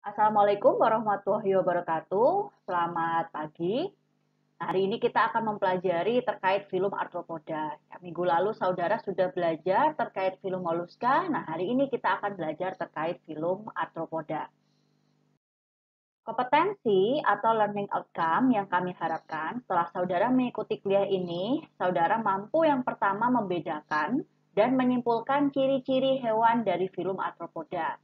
Assalamualaikum warahmatullahi wabarakatuh. Selamat pagi. Hari ini kita akan mempelajari terkait film arthropoda. Ya, minggu lalu saudara sudah belajar terkait film moluska. Nah, hari ini kita akan belajar terkait film arthropoda. Kompetensi atau learning outcome yang kami harapkan setelah saudara mengikuti kuliah ini, saudara mampu yang pertama membedakan dan menyimpulkan ciri-ciri hewan dari film arthropoda.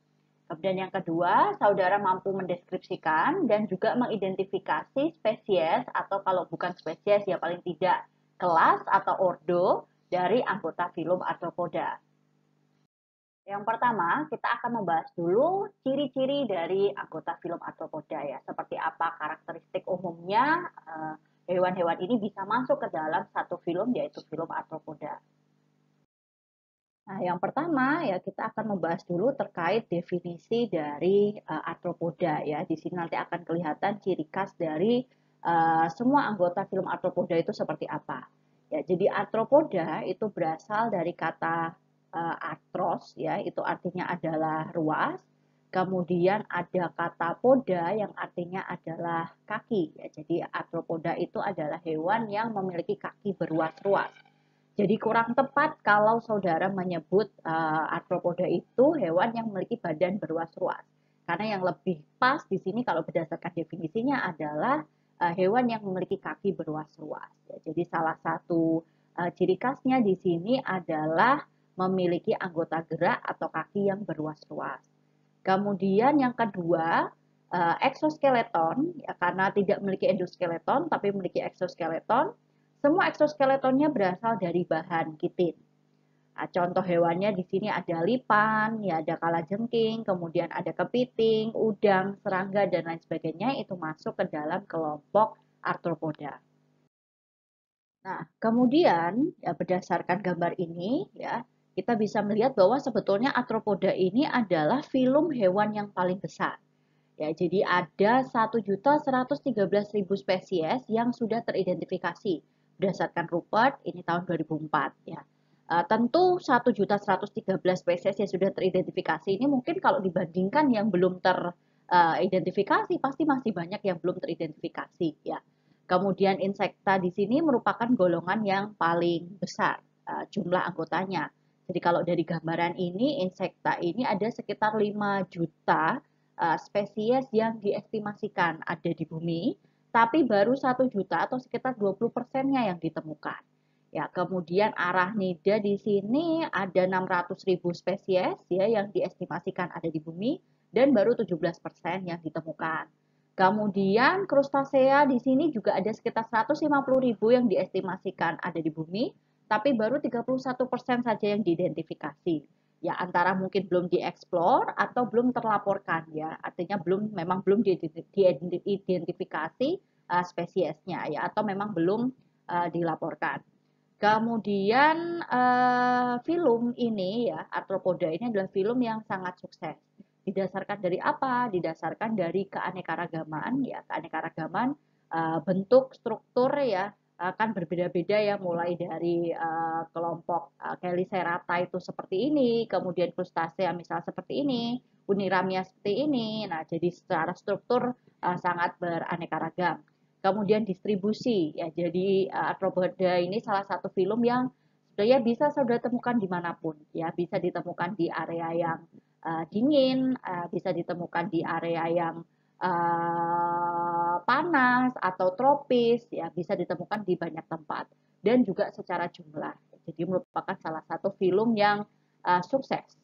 Kemudian yang kedua, saudara mampu mendeskripsikan dan juga mengidentifikasi spesies atau kalau bukan spesies ya paling tidak kelas atau ordo dari anggota film arthropoda. Yang pertama, kita akan membahas dulu ciri-ciri dari anggota film arthropoda ya. Seperti apa karakteristik umumnya eh, hewan-hewan ini bisa masuk ke dalam satu film yaitu film arthropoda. Nah, yang pertama ya kita akan membahas dulu terkait definisi dari uh, arthropoda ya. Di sini nanti akan kelihatan ciri khas dari uh, semua anggota film arthropoda itu seperti apa. Ya, jadi arthropoda itu berasal dari kata uh, arthros ya itu artinya adalah ruas kemudian ada kata poda yang artinya adalah kaki ya jadi arthropoda itu adalah hewan yang memiliki kaki beruas-ruas jadi kurang tepat kalau saudara menyebut uh, arthropoda itu hewan yang memiliki badan beruas-ruas karena yang lebih pas di sini kalau berdasarkan definisinya adalah uh, hewan yang memiliki kaki beruas-ruas ya, jadi salah satu uh, ciri khasnya di sini adalah memiliki anggota gerak atau kaki yang berruas-ruas. Kemudian yang kedua, uh, exoskeleton, ya, karena tidak memiliki endoskeleton tapi memiliki exoskeleton, semua exoskeletonnya berasal dari bahan kitin. Nah, contoh hewannya di sini ada lipan, ya ada kalajengking, kemudian ada kepiting, udang, serangga dan lain sebagainya itu masuk ke dalam kelompok arthropoda. Nah, kemudian ya berdasarkan gambar ini ya kita bisa melihat bahwa sebetulnya arthropoda ini adalah film hewan yang paling besar. Ya, jadi ada 1.113.000 spesies yang sudah teridentifikasi berdasarkan Rupert ini tahun 2004 ya. Uh, tentu 1.113 spesies yang sudah teridentifikasi ini mungkin kalau dibandingkan yang belum teridentifikasi uh, pasti masih banyak yang belum teridentifikasi ya. Kemudian insekta di sini merupakan golongan yang paling besar uh, jumlah anggotanya jadi kalau dari gambaran ini, insekta ini ada sekitar 5 juta uh, spesies yang diestimasikan ada di bumi, tapi baru 1 juta atau sekitar 20 persennya yang ditemukan. Ya, kemudian arachnida di sini ada 600 ribu spesies ya yang diestimasikan ada di bumi dan baru 17 persen yang ditemukan. Kemudian krustasea di sini juga ada sekitar 150 ribu yang diestimasikan ada di bumi tapi baru 31% saja yang diidentifikasi. Ya, antara mungkin belum dieksplor atau belum terlaporkan ya. Artinya belum memang belum diidentifikasi uh, spesiesnya ya atau memang belum uh, dilaporkan. Kemudian uh, film ini ya arthropoda ini adalah film yang sangat sukses. Didasarkan dari apa? Didasarkan dari keanekaragaman ya, keanekaragaman uh, bentuk, struktur ya, akan berbeda-beda ya mulai dari uh, kelompok uh, Chelicerata itu seperti ini, kemudian Crustacea misal seperti ini, Uniramia seperti ini. Nah, jadi secara struktur sangat beraneka ragam. Kemudian distribusi ya. Jadi uh, Arthropoda ini salah satu film yang sebenarnya bisa saudara temukan di mana pun ya, bisa ditemukan di area yang dingin, bisa ditemukan di area yang uh, panas atau tropis ya bisa ditemukan di banyak tempat dan juga secara jumlah. Jadi merupakan salah satu film yang uh, sukses.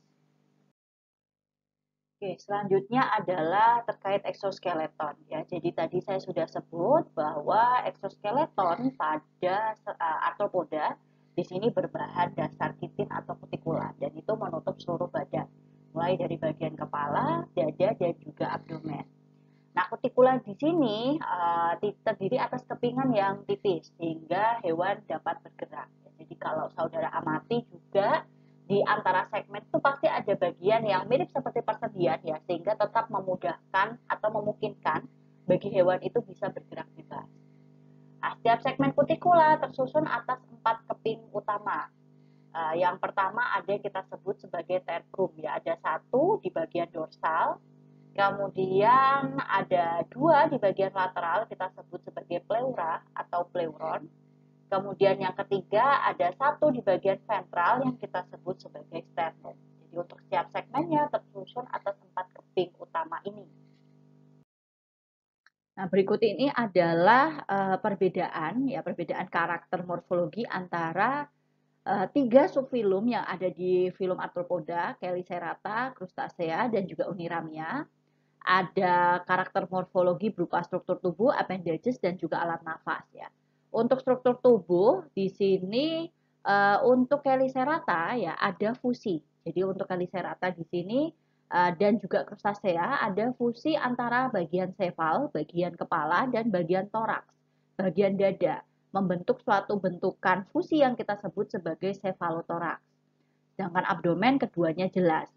Oke, selanjutnya adalah terkait exoskeleton ya. Jadi tadi saya sudah sebut bahwa exoskeleton pada uh, arthropoda di sini berbahan dasar kitin atau kutikula dan itu menutup seluruh badan mulai dari bagian kepala, dada dan juga abdomen. Nah, kutikula di sini uh, terdiri atas kepingan yang tipis sehingga hewan dapat bergerak. Jadi kalau saudara amati juga di antara segmen itu pasti ada bagian yang mirip seperti persendian ya sehingga tetap memudahkan atau memungkinkan bagi hewan itu bisa bergerak bebas. Nah, setiap segmen kutikula tersusun atas empat keping utama. Uh, yang pertama ada kita sebut sebagai terprum ya ada satu di bagian dorsal, Kemudian ada dua di bagian lateral kita sebut sebagai pleura atau pleuron. Kemudian yang ketiga ada satu di bagian ventral yang kita sebut sebagai sternum. Jadi untuk setiap segmennya tersusun atas empat keping utama ini. Nah, berikut ini adalah uh, perbedaan ya perbedaan karakter morfologi antara uh, tiga subfilum yang ada di filum Arthropoda, Chelicerata, Crustacea dan juga Uniramia ada karakter morfologi berupa struktur tubuh, appendages, dan juga alat nafas ya. Untuk struktur tubuh di sini uh, untuk Kelicerata ya ada fusi. Jadi untuk Kelicerata di sini uh, dan juga Crustacea ada fusi antara bagian sefal, bagian kepala dan bagian toraks, bagian dada membentuk suatu bentukan fusi yang kita sebut sebagai cefalotoraks. Sedangkan abdomen keduanya jelas.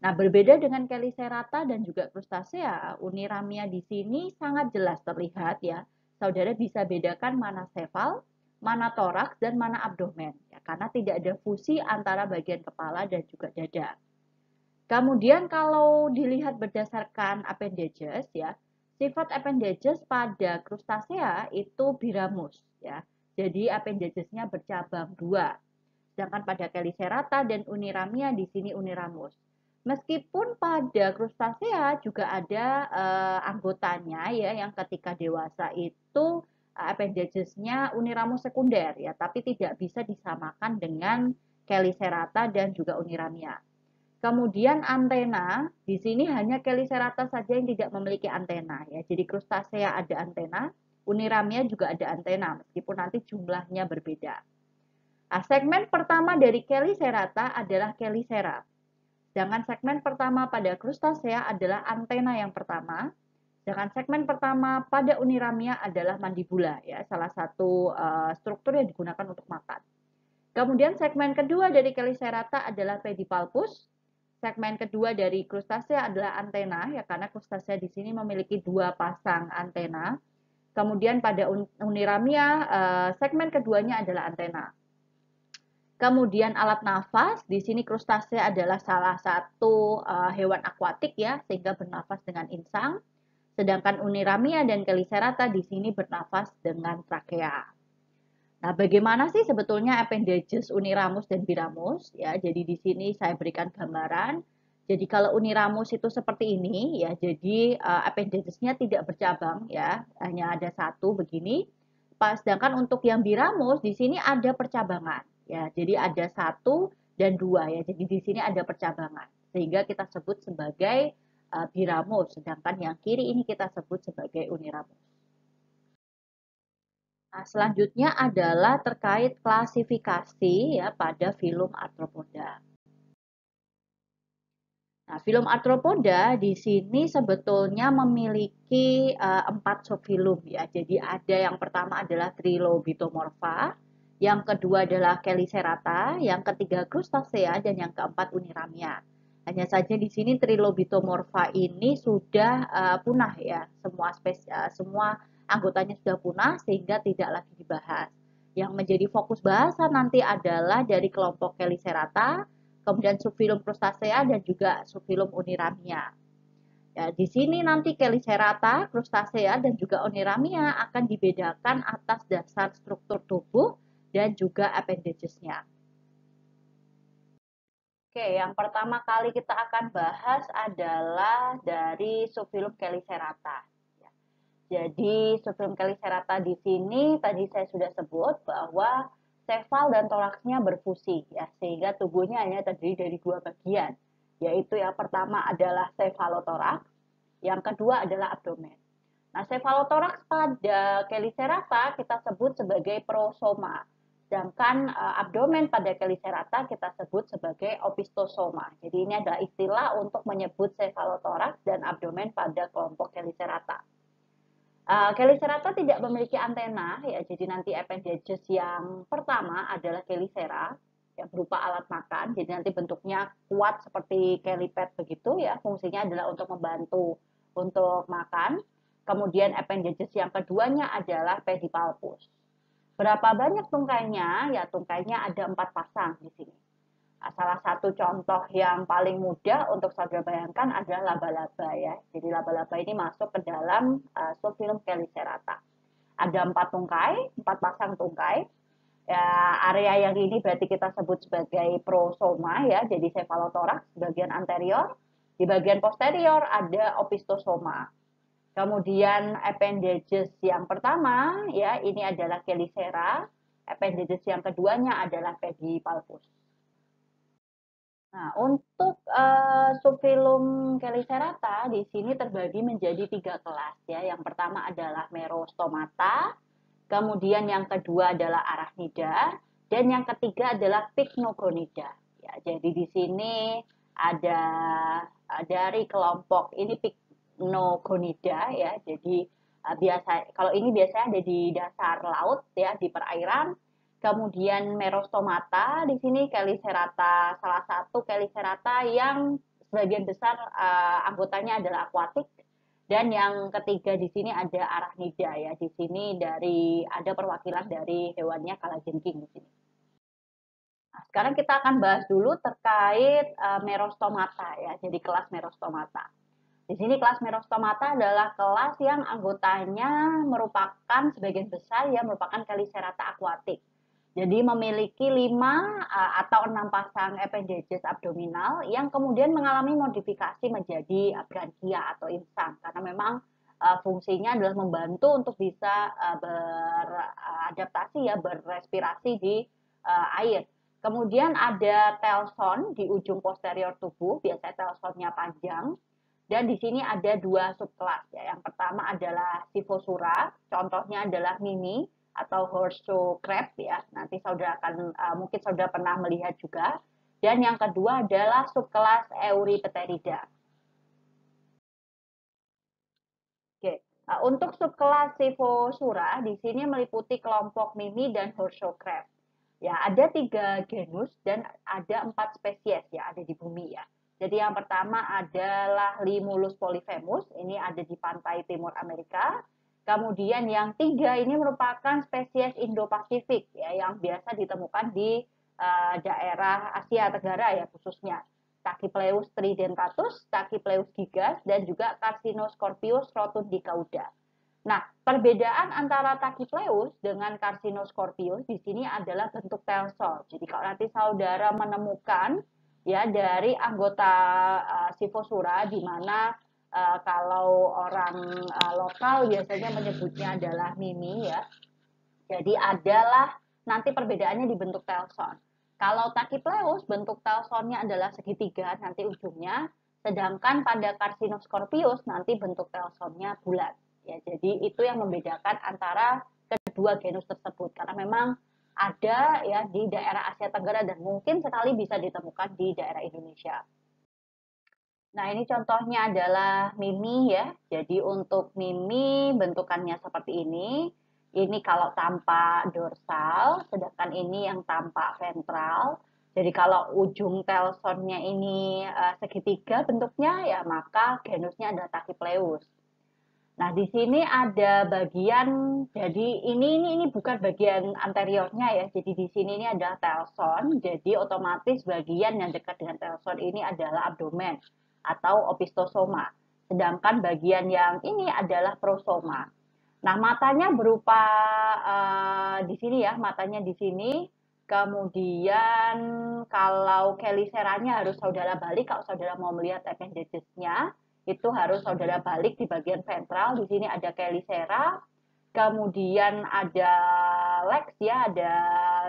Nah, berbeda dengan Kelicerata dan juga Crustacea, Uniramia di sini sangat jelas terlihat ya. Saudara bisa bedakan mana sefal, mana toraks, dan mana abdomen. Ya, karena tidak ada fusi antara bagian kepala dan juga dada. Kemudian kalau dilihat berdasarkan appendages ya, sifat appendages pada Crustacea itu biramus ya. Jadi appendagesnya bercabang dua. Sedangkan pada Kelicerata dan Uniramia di sini uniramus. Meskipun pada krustasea juga ada uh, anggotanya ya yang ketika dewasa itu uh, appendagesnya uniramus sekunder ya, tapi tidak bisa disamakan dengan Kelicerata dan juga uniramia. Kemudian antena, di sini hanya Kelicerata saja yang tidak memiliki antena ya. Jadi krustasea ada antena, uniramia juga ada antena meskipun nanti jumlahnya berbeda. Nah, segmen pertama dari Kelicerata adalah Kelicera. Sedangkan segmen pertama pada krustasea adalah antena yang pertama. Sedangkan segmen pertama pada uniramia adalah mandibula, ya, salah satu uh, struktur yang digunakan untuk makan. Kemudian segmen kedua dari Kelicerata adalah pedipalpus. Segmen kedua dari krustasea adalah antena, ya karena krustasea di sini memiliki dua pasang antena. Kemudian pada uniramia, uh, segmen keduanya adalah antena. Kemudian alat nafas, di sini krustasea adalah salah satu uh, hewan akuatik ya, sehingga bernafas dengan insang. Sedangkan Uniramia dan Kelicerata di sini bernafas dengan trakea. Nah, bagaimana sih sebetulnya appendages Uniramus dan Biramus? Ya, jadi di sini saya berikan gambaran. Jadi kalau Uniramus itu seperti ini ya, jadi uh, appendagesnya tidak bercabang ya, hanya ada satu begini. Sedangkan untuk yang Biramus di sini ada percabangan ya jadi ada satu dan dua ya jadi di sini ada percabangan sehingga kita sebut sebagai uh, biramus sedangkan yang kiri ini kita sebut sebagai uniramus Nah, selanjutnya adalah terkait klasifikasi ya pada filum arthropoda. Nah, filum arthropoda di sini sebetulnya memiliki uh, empat subfilum ya. Jadi ada yang pertama adalah Trilobitomorpha, yang kedua adalah Kelicerata, yang ketiga Crustacea, dan yang keempat Uniramia. Hanya saja di sini Trilobitomorpha ini sudah uh, punah ya, semua spesies, uh, semua anggotanya sudah punah sehingga tidak lagi dibahas. Yang menjadi fokus bahasan nanti adalah dari kelompok Kelicerata, kemudian subfilum Crustacea dan juga subfilum Uniramia. Ya, di sini nanti Kelicerata, Crustacea dan juga Uniramia akan dibedakan atas dasar struktur tubuh dan juga appendagesnya. Oke, yang pertama kali kita akan bahas adalah dari subfilum Kelicerata. Ya. Jadi subfilum Kelicerata di sini tadi saya sudah sebut bahwa sefal dan toraksnya berfusi ya sehingga tubuhnya hanya terdiri dari dua bagian yaitu yang pertama adalah cefalotoraks, yang kedua adalah abdomen. Nah, cefalotoraks pada Kelicerata kita sebut sebagai prosoma Sedangkan uh, abdomen pada Kelicerata kita sebut sebagai opistosoma. Jadi ini adalah istilah untuk menyebut cefalotoraks dan abdomen pada kelompok Kelicerata. Uh, Kelicerata tidak memiliki antena, ya, jadi nanti appendages yang pertama adalah Kelicera, yang berupa alat makan, jadi nanti bentuknya kuat seperti kelipet begitu ya, fungsinya adalah untuk membantu untuk makan. Kemudian appendages yang keduanya adalah pedipalpus. Berapa banyak tungkainya? Ya tungkainya ada empat pasang di sini. Salah satu contoh yang paling mudah untuk saudara bayangkan adalah laba-laba ya. Jadi laba-laba ini masuk ke dalam uh, subfilum Chelicerata. Ada empat tungkai, empat pasang tungkai. Ya, area yang ini berarti kita sebut sebagai prosoma ya, jadi cephalothorax bagian anterior. Di bagian posterior ada opistosoma. Kemudian appendages yang pertama ya ini adalah Chelicera. Appendages yang keduanya adalah pedipalpus. Nah, untuk uh, subfilum Chelicerata di sini terbagi menjadi tiga kelas ya. Yang pertama adalah Merostomata, kemudian yang kedua adalah Arachnida, dan yang ketiga adalah Pycnogonida. Ya, jadi di sini ada uh, dari kelompok ini Pycnogonida ya. Jadi uh, biasa kalau ini biasanya ada di dasar laut ya di perairan Kemudian merostomata di sini kelicerata salah satu kelicerata yang sebagian besar uh, anggotanya adalah akuatik dan yang ketiga di sini ada arachnida ya. Di sini dari ada perwakilan dari hewannya kalajengking di sini. Nah, sekarang kita akan bahas dulu terkait uh, merostomata ya. Jadi kelas merostomata. Di sini kelas merostomata adalah kelas yang anggotanya merupakan sebagian besar ya merupakan kelicerata akuatik. Jadi memiliki lima uh, atau enam pasang appendages abdominal yang kemudian mengalami modifikasi menjadi branchia atau insang karena memang uh, fungsinya adalah membantu untuk bisa beradaptasi ya berrespirasi di air. Kemudian ada telson di ujung posterior tubuh, biasanya telsonnya panjang. Dan di sini ada dua subkelas ya. Yang pertama adalah Sifosura, contohnya adalah mini atau horseshoe crab ya. Nanti saudara akan uh, mungkin saudara pernah melihat juga. Dan yang kedua adalah subkelas Euripterida. Oke, uh, untuk subkelas Sifosura di sini meliputi kelompok mimi dan horseshoe crab. Ya, ada tiga genus dan ada empat spesies ya ada di bumi ya. Jadi yang pertama adalah Limulus polyphemus, ini ada di pantai timur Amerika. Kemudian yang tiga ini merupakan spesies Indo-Pasifik ya yang biasa ditemukan di uh, daerah Asia Tenggara ya khususnya. Tachypleus tridentatus, Tachypleus gigas, dan juga Carcinoscorpius rotundicauda. Nah, perbedaan antara Tachypleus dengan Carcinoscorpius di sini adalah bentuk telsol. Jadi kalau nanti saudara menemukan ya dari anggota uh, Sifosura di mana uh, kalau orang uh, lokal biasanya menyebutnya adalah mimi ya. Jadi adalah nanti perbedaannya di bentuk telson. Kalau tachypleus bentuk telsonnya adalah segitiga nanti ujungnya, sedangkan pada carcinoscorpius nanti bentuk telsonnya bulat. Ya, jadi itu yang membedakan antara kedua genus tersebut karena memang ada ya di daerah Asia Tenggara dan mungkin sekali bisa ditemukan di daerah Indonesia. Nah, ini contohnya adalah mimi ya. Jadi untuk mimi bentukannya seperti ini. Ini kalau tanpa dorsal, sedangkan ini yang tanpa ventral. Jadi kalau ujung telsonnya ini uh, segitiga bentuknya ya maka genusnya adalah Tachypleus. Nah, di sini ada bagian jadi ini ini ini bukan bagian anteriornya ya. Jadi di sini ini adalah telson. Jadi otomatis bagian yang dekat dengan telson ini adalah abdomen atau opistosoma. Sedangkan bagian yang ini adalah prosoma. Nah, matanya berupa uh, di sini ya, matanya di sini. Kemudian kalau keliseranya harus saudara balik, kalau saudara mau melihat appendagesnya, itu harus saudara balik di bagian ventral. Di sini ada kelisera, kemudian ada lex ya, ada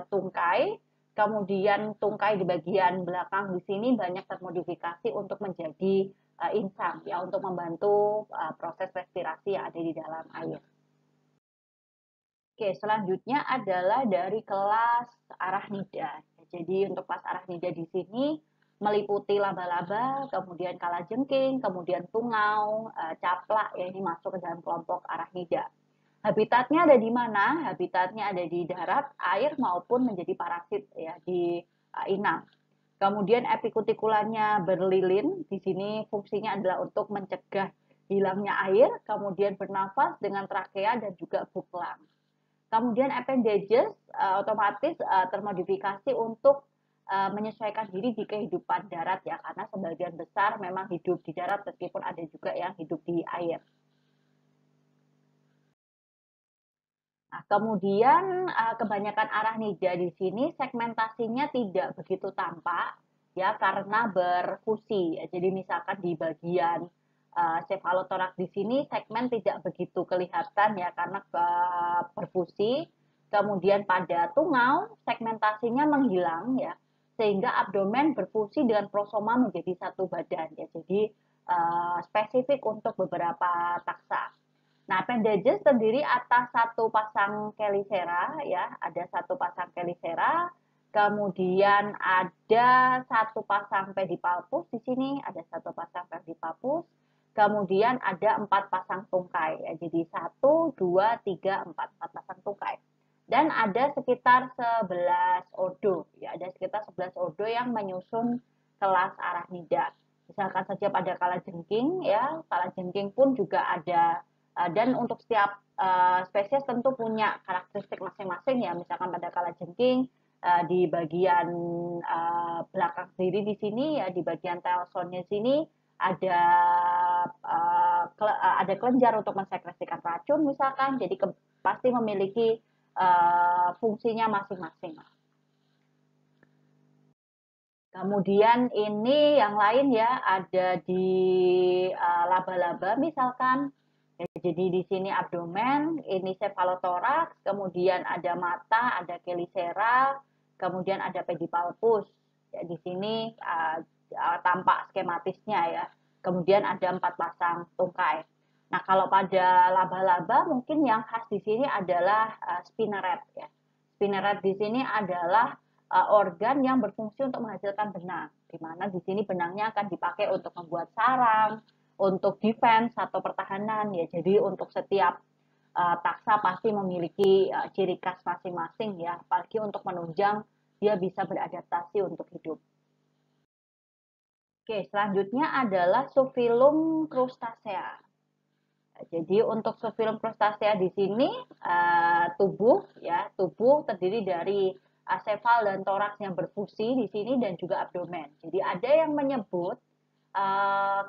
tungkai, Kemudian tungkai di bagian belakang di sini banyak termodifikasi untuk menjadi uh, insang ya untuk membantu uh, proses respirasi yang ada di dalam air. Oke, selanjutnya adalah dari kelas arachnida. Jadi untuk kelas arachnida di sini meliputi laba-laba, kemudian kalajengking, kemudian tungau, uh, caplak ya ini masuk ke dalam kelompok arachnida. Habitatnya ada di mana? Habitatnya ada di darat, air maupun menjadi parasit ya di uh, inang. Kemudian epikutikulannya berlilin, di sini fungsinya adalah untuk mencegah hilangnya air, kemudian bernafas dengan trakea dan juga buklang. Kemudian appendages uh, otomatis termodifikasi untuk uh, menyesuaikan diri di kehidupan darat ya karena sebagian besar memang hidup di darat meskipun ada juga yang hidup di air. Nah, kemudian uh, kebanyakan arachnida di sini segmentasinya tidak begitu tampak ya karena berfusi. Ya. Jadi misalkan di bagian uh, cephalotorax di sini segmen tidak begitu kelihatan ya karena uh, berfusi Kemudian pada tungau segmentasinya menghilang ya, sehingga abdomen berfungsi dengan prosoma menjadi satu badan ya. Jadi uh, spesifik untuk beberapa taksa. Nah, appendages terdiri atas satu pasang kelisera ya, ada satu pasang kelisera, kemudian ada satu pasang pedipalpus di sini, ada satu pasang pedipalpus, kemudian ada empat pasang tungkai ya. Jadi satu, dua, tiga, empat, empat pasang tungkai dan ada sekitar 11 odo. Ya ada sekitar 11 odo yang menyusun kelas arachnida misalkan saja pada kala jengking ya. Kala jengking pun juga ada. Eh, dan untuk setiap uh, spesies tentu punya karakteristik masing-masing ya. Misalkan pada kala jengking uh, di bagian belakang diri di sini ya di bagian telsonnya sini ada ada kelenjar untuk mensekresikan racun misalkan. Jadi pasti memiliki uh, fungsinya masing-masing. Kemudian ini yang lain ya ada di eh, laba-laba uh, misalkan. Ya, jadi di sini abdomen, ini cephalotoraks, kemudian ada mata, ada kelisera, kemudian ada pedipalpus. Ya, di sini uh, tampak skematisnya ya. Kemudian ada empat pasang tungkai. Nah, kalau pada laba-laba mungkin yang khas di sini adalah uh, spinneret ya. Spinneret di sini adalah uh, organ yang berfungsi untuk menghasilkan benang, di mana di sini benangnya akan dipakai untuk membuat sarang, untuk defense atau pertahanan ya. Jadi untuk setiap uh, taksa pasti memiliki uh, ciri khas masing-masing ya, apalagi untuk menunjang dia bisa beradaptasi untuk hidup. Oke, selanjutnya adalah Suphilum crustacea. Jadi untuk subfilum crustacea di sini uh, tubuh ya tubuh terdiri dari asefal dan toraks yang berfungsi di sini dan juga abdomen. Jadi ada yang menyebut uh,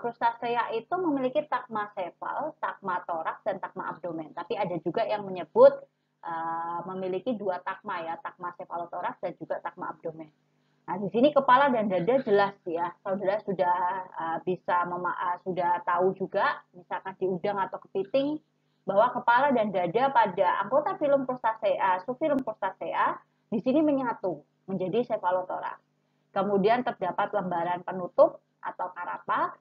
itu memiliki takma sefal, takma toraks dan takma abdomen. Tapi ada juga yang menyebut uh, memiliki dua takma ya, takma sefalotoraks dan juga takma abdomen. Nah, di sini kepala dan dada jelas ya. Saudara sudah uh, bisa mema uh, sudah tahu juga, misalkan di udang atau kepiting, bahwa kepala dan dada pada anggota film prostacea, subfilum prostacea, di sini menyatu menjadi cephalothorax. Kemudian terdapat lembaran penutup atau karapak.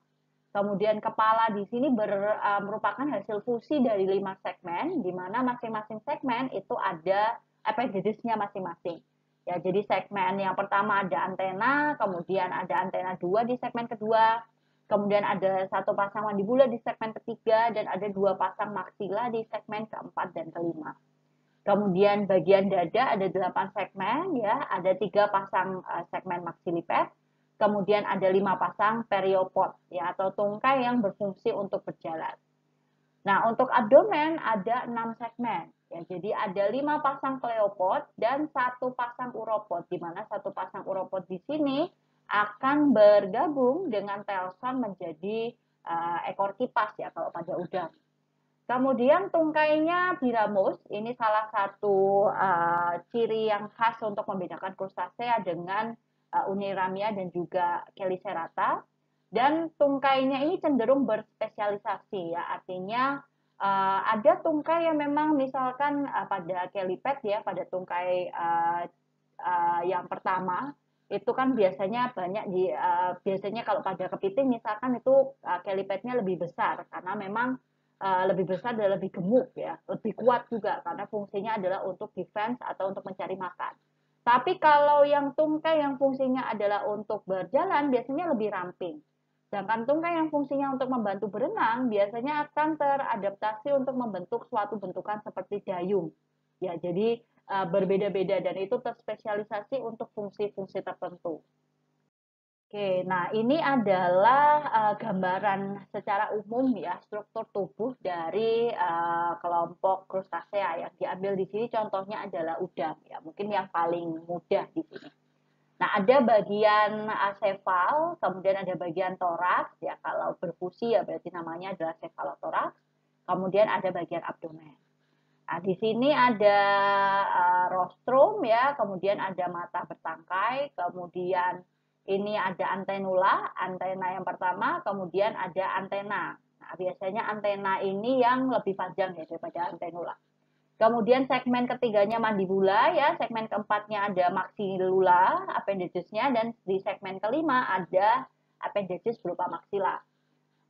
Kemudian kepala di sini ber, uh, merupakan hasil fusi dari lima segmen, di mana masing-masing segmen itu ada epididisnya masing-masing. Ya, jadi segmen yang pertama ada antena, kemudian ada antena dua di segmen kedua, kemudian ada satu pasang mandibula di segmen ketiga, dan ada dua pasang maksila di segmen keempat dan kelima. Kemudian bagian dada ada delapan segmen, ya, ada tiga pasang uh, segmen maksiliped, kemudian ada lima pasang periopod, ya, atau tungkai yang berfungsi untuk berjalan. Nah, untuk abdomen ada enam segmen. Ya, jadi ada lima pasang kleopod dan satu pasang uropod, di mana satu pasang uropod di sini akan bergabung dengan telson menjadi uh, ekor kipas ya kalau pada udang. Kemudian tungkainya biramus, ini salah satu uh, ciri yang khas untuk membedakan krustacea dengan uh, uniramia dan juga chelicerata. Dan tungkainya ini cenderung berspesialisasi ya, artinya uh, ada tungkai yang memang misalkan uh, pada kelipet ya pada tungkai uh, uh, yang pertama itu kan biasanya banyak di uh, biasanya kalau pada kepiting misalkan itu uh, kelipetnya lebih besar karena memang uh, lebih besar dan lebih gemuk ya lebih kuat juga karena fungsinya adalah untuk defense atau untuk mencari makan. Tapi kalau yang tungkai yang fungsinya adalah untuk berjalan biasanya lebih ramping Sedangkan tungkai yang fungsinya untuk membantu berenang biasanya akan teradaptasi untuk membentuk suatu bentukan seperti dayung. Ya, jadi uh, berbeda-beda dan itu terspesialisasi untuk fungsi-fungsi tertentu. Oke, nah ini adalah uh, gambaran secara umum ya struktur tubuh dari uh, kelompok krustacea yang diambil di sini contohnya adalah udang ya mungkin yang paling mudah di sini. Nah, ada bagian asefal, kemudian ada bagian toraks, ya kalau berfusi ya berarti namanya adalah cefalotoraks, kemudian ada bagian abdomen. Nah, di sini ada uh, rostrum ya, kemudian ada mata bertangkai, kemudian ini ada antenula, antena yang pertama, kemudian ada antena. Nah, biasanya antena ini yang lebih panjang ya daripada antenula. Kemudian segmen ketiganya mandibula ya, segmen keempatnya ada maxilla appendagesnya dan di segmen kelima ada appendages berupa maxilla.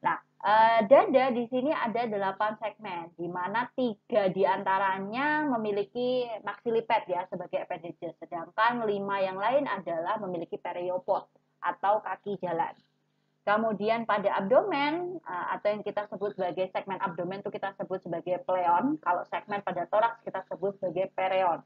Nah, eh, dada di sini ada delapan segmen, di mana tiga di antaranya memiliki maxilliped ya sebagai appendages, sedangkan lima yang lain adalah memiliki periopod atau kaki jalan. Kemudian pada abdomen eh, atau yang kita sebut sebagai segmen abdomen itu kita sebut sebagai pleon. Kalau segmen pada toraks kita sebut sebagai pereon.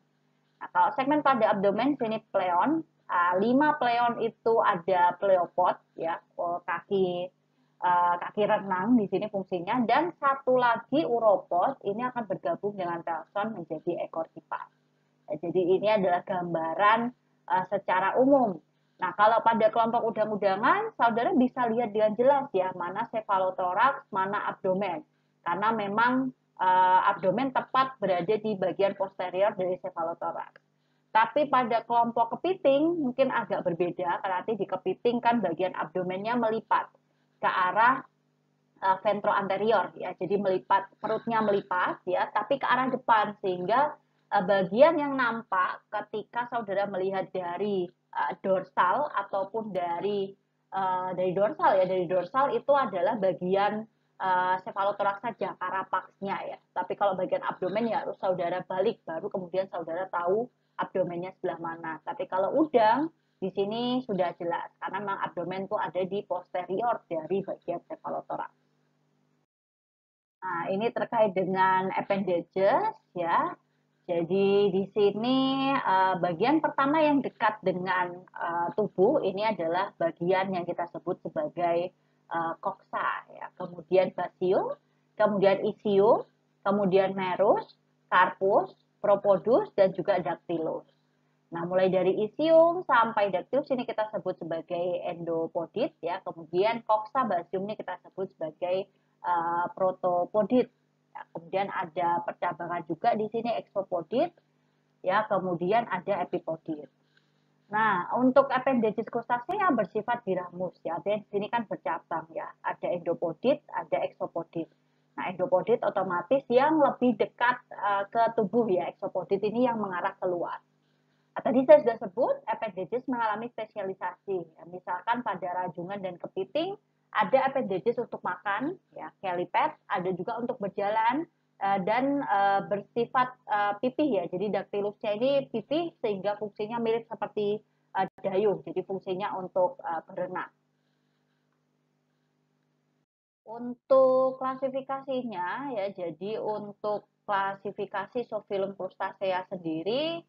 Nah, kalau segmen pada abdomen sini pleon. Eh, lima pleon itu ada pleopod ya oh, kaki eh, kaki renang di sini fungsinya dan satu lagi uropod ini akan bergabung dengan telson menjadi ekor kipas. Nah, jadi ini adalah gambaran secara umum Nah, kalau pada kelompok udang-udangan, saudara bisa lihat dengan jelas ya, mana cefalotoraks, mana abdomen. Karena memang uh, abdomen tepat berada di bagian posterior dari cefalotoraks. Tapi pada kelompok kepiting mungkin agak berbeda, karena nanti di kepiting kan bagian abdomennya melipat ke arah uh, ventroanterior ya. Jadi melipat perutnya melipat ya, tapi ke arah depan sehingga bagian yang nampak ketika saudara melihat dari uh, dorsal ataupun dari uh, dari dorsal ya dari dorsal itu adalah bagian uh, saja karapaksnya ya. Tapi kalau bagian abdomen ya harus saudara balik baru kemudian saudara tahu abdomennya sebelah mana. Tapi kalau udang di sini sudah jelas karena memang abdomen itu ada di posterior dari bagian cephalothorax Nah, ini terkait dengan appendages ya. Jadi di sini uh, bagian pertama yang dekat dengan uh, tubuh ini adalah bagian yang kita sebut sebagai uh, koksa, ya. kemudian basium, kemudian isium, kemudian merus, carpus, propodus, dan juga dactylus. Nah, mulai dari isium sampai dactylus ini kita sebut sebagai endopodit, ya. Kemudian koksa basium ini kita sebut sebagai uh, protopodit. Kemudian ada percabangan juga di sini eksopodit, ya, kemudian ada epipodit. Nah, untuk appendages krustasea bersifat biramus ya. Di sini kan bercabang ya. Ada endopodit, ada eksopodit. Nah, endopodit otomatis yang lebih dekat uh, ke tubuh ya. Eksopodit ini yang mengarah keluar. Nah, tadi saya sudah sebut appendages mengalami spesialisasi. Ya, misalkan pada rajungan dan kepiting ada appendages untuk makan, ya, kelipet, ada juga untuk berjalan uh, dan uh, bersifat uh, pipih ya. Jadi daktilusnya ini pipih sehingga fungsinya mirip seperti dayung. Jadi fungsinya untuk berenang. Untuk klasifikasinya ya, jadi untuk klasifikasi zoofilum crustacea sendiri,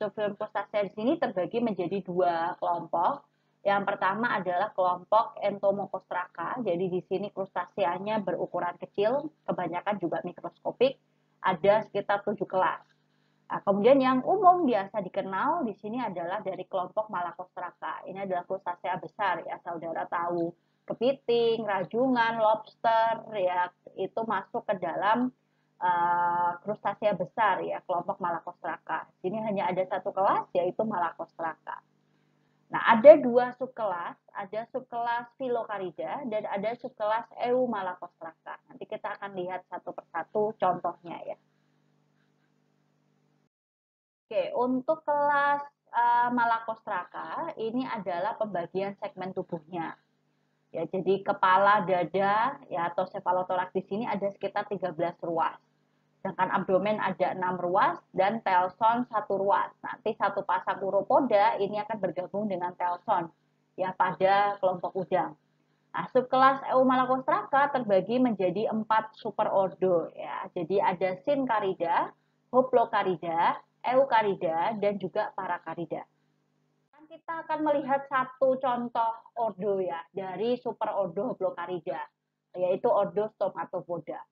zoofilum crustacea di sini terbagi menjadi dua kelompok. Yang pertama adalah kelompok Entomocostraca. Jadi di sini krustaseanya berukuran kecil, kebanyakan juga mikroskopik. Ada sekitar tujuh kelas. Nah, kemudian yang umum biasa dikenal di sini adalah dari kelompok Malacostraca. Ini adalah krustasea besar ya, saudara tahu. Kepiting, rajungan, lobster ya itu masuk ke dalam uh, krustasea besar ya, kelompok Malacostraca. Sini hanya ada satu kelas yaitu Malacostraca. Nah, ada dua subkelas, ada subkelas Filocarida dan ada subkelas Eumalacostraca. Nanti kita akan lihat satu persatu contohnya ya. Oke, untuk kelas uh, Malacostraca ini adalah pembagian segmen tubuhnya. Ya, jadi kepala, dada, ya atau cephalothorax di sini ada sekitar 13 ruas. Sedangkan abdomen ada enam ruas dan telson satu ruas. Nanti satu pasang uropoda ini akan bergabung dengan telson ya pada kelompok udang. Nah, subkelas Eumalacostraca terbagi menjadi empat superordo ya. Jadi ada Sincarida, Hoplocarida, Eucarida, dan juga Paracarida. Kita akan melihat satu contoh ordo ya dari superordo Hoplocarida, yaitu ordo Stomatopoda.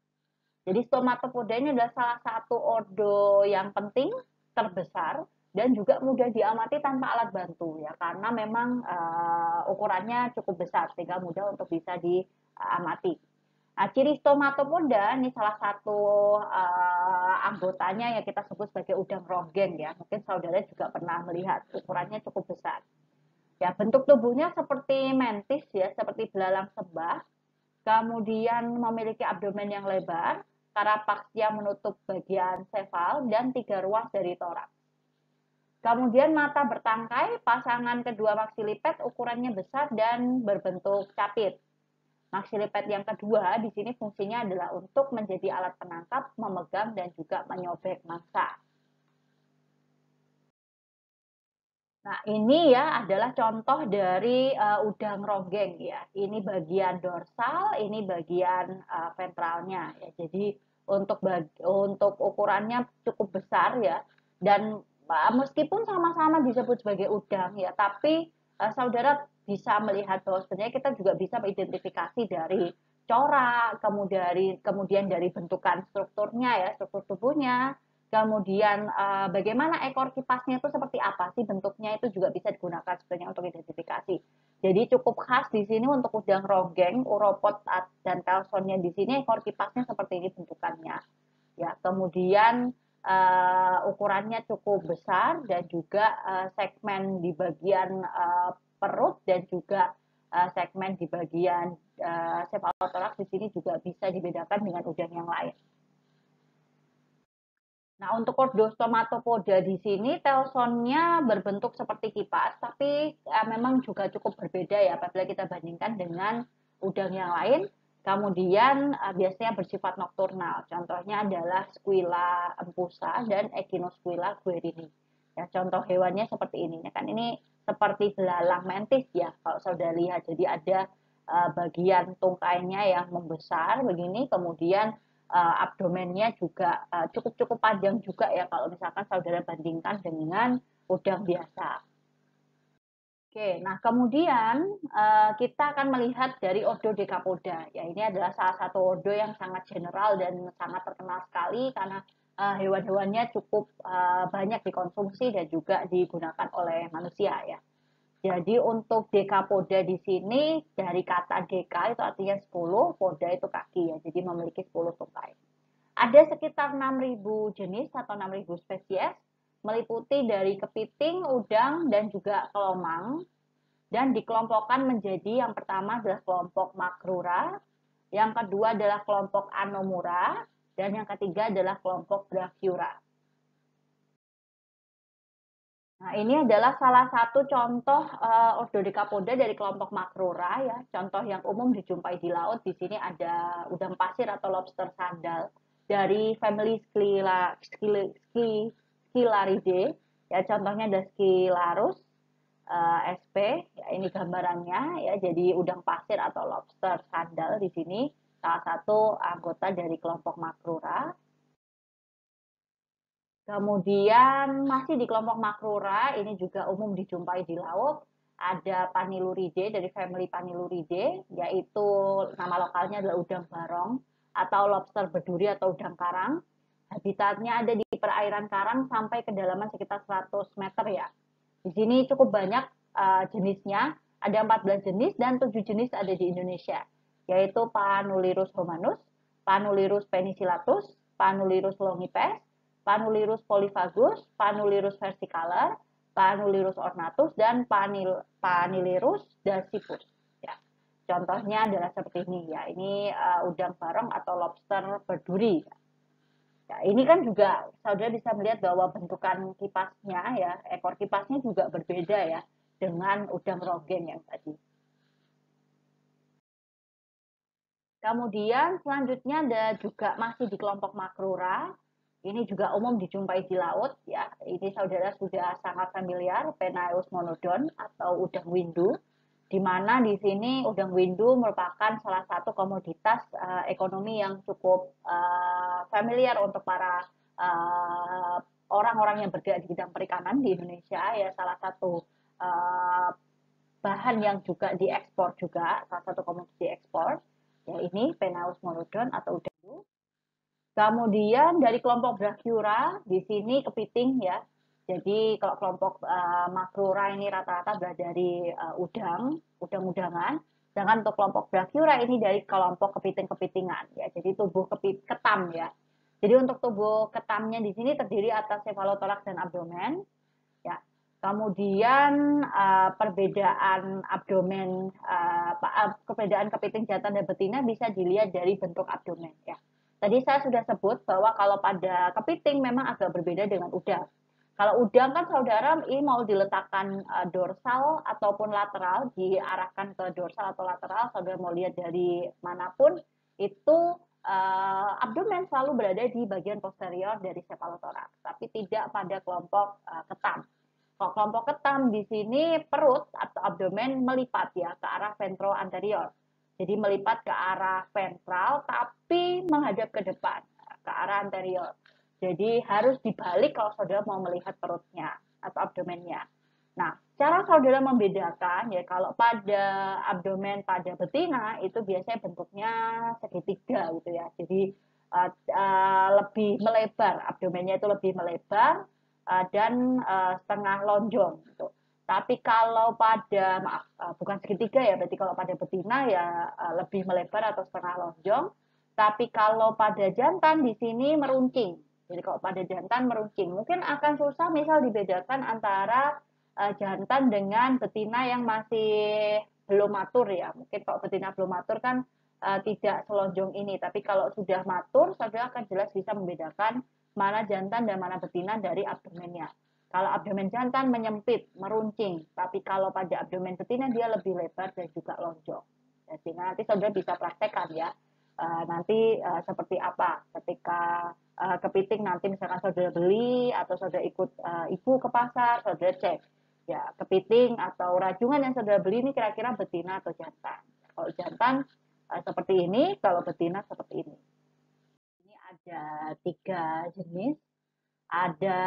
Jadi stomatopoda ini adalah salah satu ordo yang penting, terbesar, dan juga mudah diamati tanpa alat bantu ya karena memang uh, ukurannya cukup besar sehingga mudah untuk bisa diamati. Nah, ciri stomatopoda ini salah satu uh, anggotanya yang kita sebut sebagai udang ronggeng ya. Mungkin saudara juga pernah melihat ukurannya cukup besar. Ya, bentuk tubuhnya seperti mentis ya, seperti belalang sebah. Kemudian memiliki abdomen yang lebar, karapaks yang menutup bagian sefal dan tiga ruas dari toraks. Kemudian mata bertangkai, pasangan kedua maksilipet ukurannya besar dan berbentuk capit. Maksilipet yang kedua di sini fungsinya adalah untuk menjadi alat penangkap, memegang, dan juga menyobek mangsa. Nah, ini ya adalah contoh dari uh, udang ronggeng ya. Ini bagian dorsal, ini bagian uh, ventralnya ya. Jadi untuk untuk ukurannya cukup besar ya. Dan uh, meskipun sama-sama disebut sebagai udang ya, tapi uh, saudara bisa melihat bahwa sebenarnya kita juga bisa mengidentifikasi dari corak, kemudian dari kemudian dari bentukan strukturnya ya, struktur tubuhnya, kemudian uh, bagaimana ekor kipasnya itu seperti apa sih bentuknya itu juga bisa digunakan sebenarnya untuk identifikasi. Jadi cukup khas di sini untuk udang ronggeng, uropod dan telsonnya di sini ekor kipasnya seperti ini bentukannya. Ya, kemudian uh, ukurannya cukup besar dan juga uh, segmen di bagian uh, perut dan juga uh, segmen di bagian uh, cephalothorax di sini juga bisa dibedakan dengan udang yang lain. Nah, untuk kordostomatopoda di sini telsonnya berbentuk seperti kipas, tapi uh, memang juga cukup berbeda ya apabila kita bandingkan dengan udang yang lain. Kemudian uh, biasanya bersifat nokturnal. Contohnya adalah Squilla empusa dan Echinusquilla guerini. Ya, contoh hewannya seperti ini. Ya kan ini seperti belalang mentis ya kalau saudara lihat jadi ada uh, bagian tungkainya yang membesar begini kemudian uh, abdomennya juga cukup-cukup uh, panjang juga ya kalau misalkan saudara bandingkan dengan udang biasa. Oke, nah kemudian uh, kita akan melihat dari Ordo Decapoda. Ya, ini adalah salah satu ordo yang sangat general dan sangat terkenal sekali karena uh, hewan-hewannya cukup uh, banyak dikonsumsi dan juga digunakan oleh manusia ya. Jadi untuk dekapoda di sini dari kata deka itu artinya 10, poda itu kaki ya. Jadi memiliki 10 tungkai. Ada sekitar 6.000 jenis atau 6.000 spesies meliputi dari kepiting, udang, dan juga kelomang. Dan dikelompokkan menjadi yang pertama adalah kelompok makrura, yang kedua adalah kelompok anomura, dan yang ketiga adalah kelompok Brachyura. Nah, ini adalah salah satu contoh uh, Ordodecapoda dari kelompok Makrura ya. Contoh yang umum dijumpai di laut di sini ada udang pasir atau lobster sandal dari family Scila, Scilaridae. Ya, contohnya ada Scilarus uh, eh, SP, ya, ini gambarannya ya. Jadi udang pasir atau lobster sandal di sini salah satu anggota dari kelompok Makrura. Kemudian masih di kelompok Makrura, ini juga umum dijumpai di laut. Ada Paniluridae dari family Paniluridae, yaitu nama lokalnya adalah udang barong atau lobster berduri atau udang karang. Habitatnya ada di perairan karang sampai kedalaman sekitar 100 meter ya. Di sini cukup banyak uh, jenisnya, ada 14 jenis dan 7 jenis ada di Indonesia yaitu Panulirus homanus, Panulirus penicillatus, Panulirus longipes, Panulirus polyphagus, Panulirus versicolor, Panulirus ornatus, dan Panil, Panilirus dacipus. Ya. Contohnya adalah seperti ini ya. Ini uh, udang barong atau lobster berduri. Ya, ini kan juga saudara bisa melihat bahwa bentukan kipasnya ya, ekor kipasnya juga berbeda ya dengan udang rogen yang tadi. Kemudian selanjutnya ada juga masih di kelompok makrura. Ini juga umum dijumpai di laut ya. Ini saudara sudah sangat familiar Penaeus monodon atau udang windu di mana di sini udang windu merupakan salah satu komoditas uh, ekonomi yang cukup uh, familiar untuk para uh, orang-orang yang bergerak di bidang perikanan di Indonesia ya salah satu uh, bahan yang juga diekspor juga salah satu komoditi ekspor ya ini Penaus monodon atau udang. Kemudian dari kelompok Brachyura di sini kepiting ya. Jadi kalau kelompok uh, Macrura ini rata-rata berada dari uh, udang, udang-udangan. Sedangkan untuk kelompok Brachyura ini dari kelompok kepiting-kepitingan ya. Jadi tubuh kepit ketam ya. Jadi untuk tubuh ketamnya di sini terdiri atas cephalothorax dan abdomen. Ya. Kemudian uh, perbedaan abdomen, uh, perbedaan kepiting jantan dan betina bisa dilihat dari bentuk abdomen ya. Tadi saya sudah sebut bahwa kalau pada kepiting memang agak berbeda dengan udang. Kalau udang kan saudara ini mau diletakkan uh, dorsal ataupun lateral, diarahkan ke dorsal atau lateral, saudara mau lihat dari mana pun, itu uh, abdomen selalu berada di bagian posterior dari cephalothorax, tapi tidak pada kelompok uh, ketam. Kalau kelompok ketam di sini perut atau abdomen melipat ya ke arah ventro anterior. Jadi melipat ke arah ventral tapi menghadap ke depan, ke arah anterior. Jadi harus dibalik kalau saudara mau melihat perutnya atau abdomennya. Nah, cara saudara membedakan ya kalau pada abdomen pada betina itu biasanya bentuknya segitiga gitu ya. Jadi uh, uh, lebih melebar, abdomennya itu lebih melebar uh, dan uh, setengah lonjong gitu. Tapi kalau pada maaf uh, bukan segitiga ya, berarti kalau pada betina ya uh, lebih melebar atau setengah lonjong. Tapi kalau pada jantan di sini meruncing jadi kalau pada jantan meruncing, mungkin akan susah misal dibedakan antara uh, jantan dengan betina yang masih belum matur ya. Mungkin kalau betina belum matur kan uh, tidak selonjong ini, tapi kalau sudah matur, saudara akan jelas bisa membedakan mana jantan dan mana betina dari abdomennya. Kalau abdomen jantan menyempit, meruncing, tapi kalau pada abdomen betina dia lebih lebar dan juga lonjong. Jadi nanti saudara bisa praktekkan ya. Uh, nanti uh, seperti apa ketika uh, kepiting nanti misalkan saudara beli atau saudara ikut uh, ibu ke pasar, saudara cek ya kepiting atau rajungan yang saudara beli ini kira-kira betina atau jantan. Kalau jantan uh, seperti ini, kalau betina seperti ini. Ini ada tiga jenis. Ada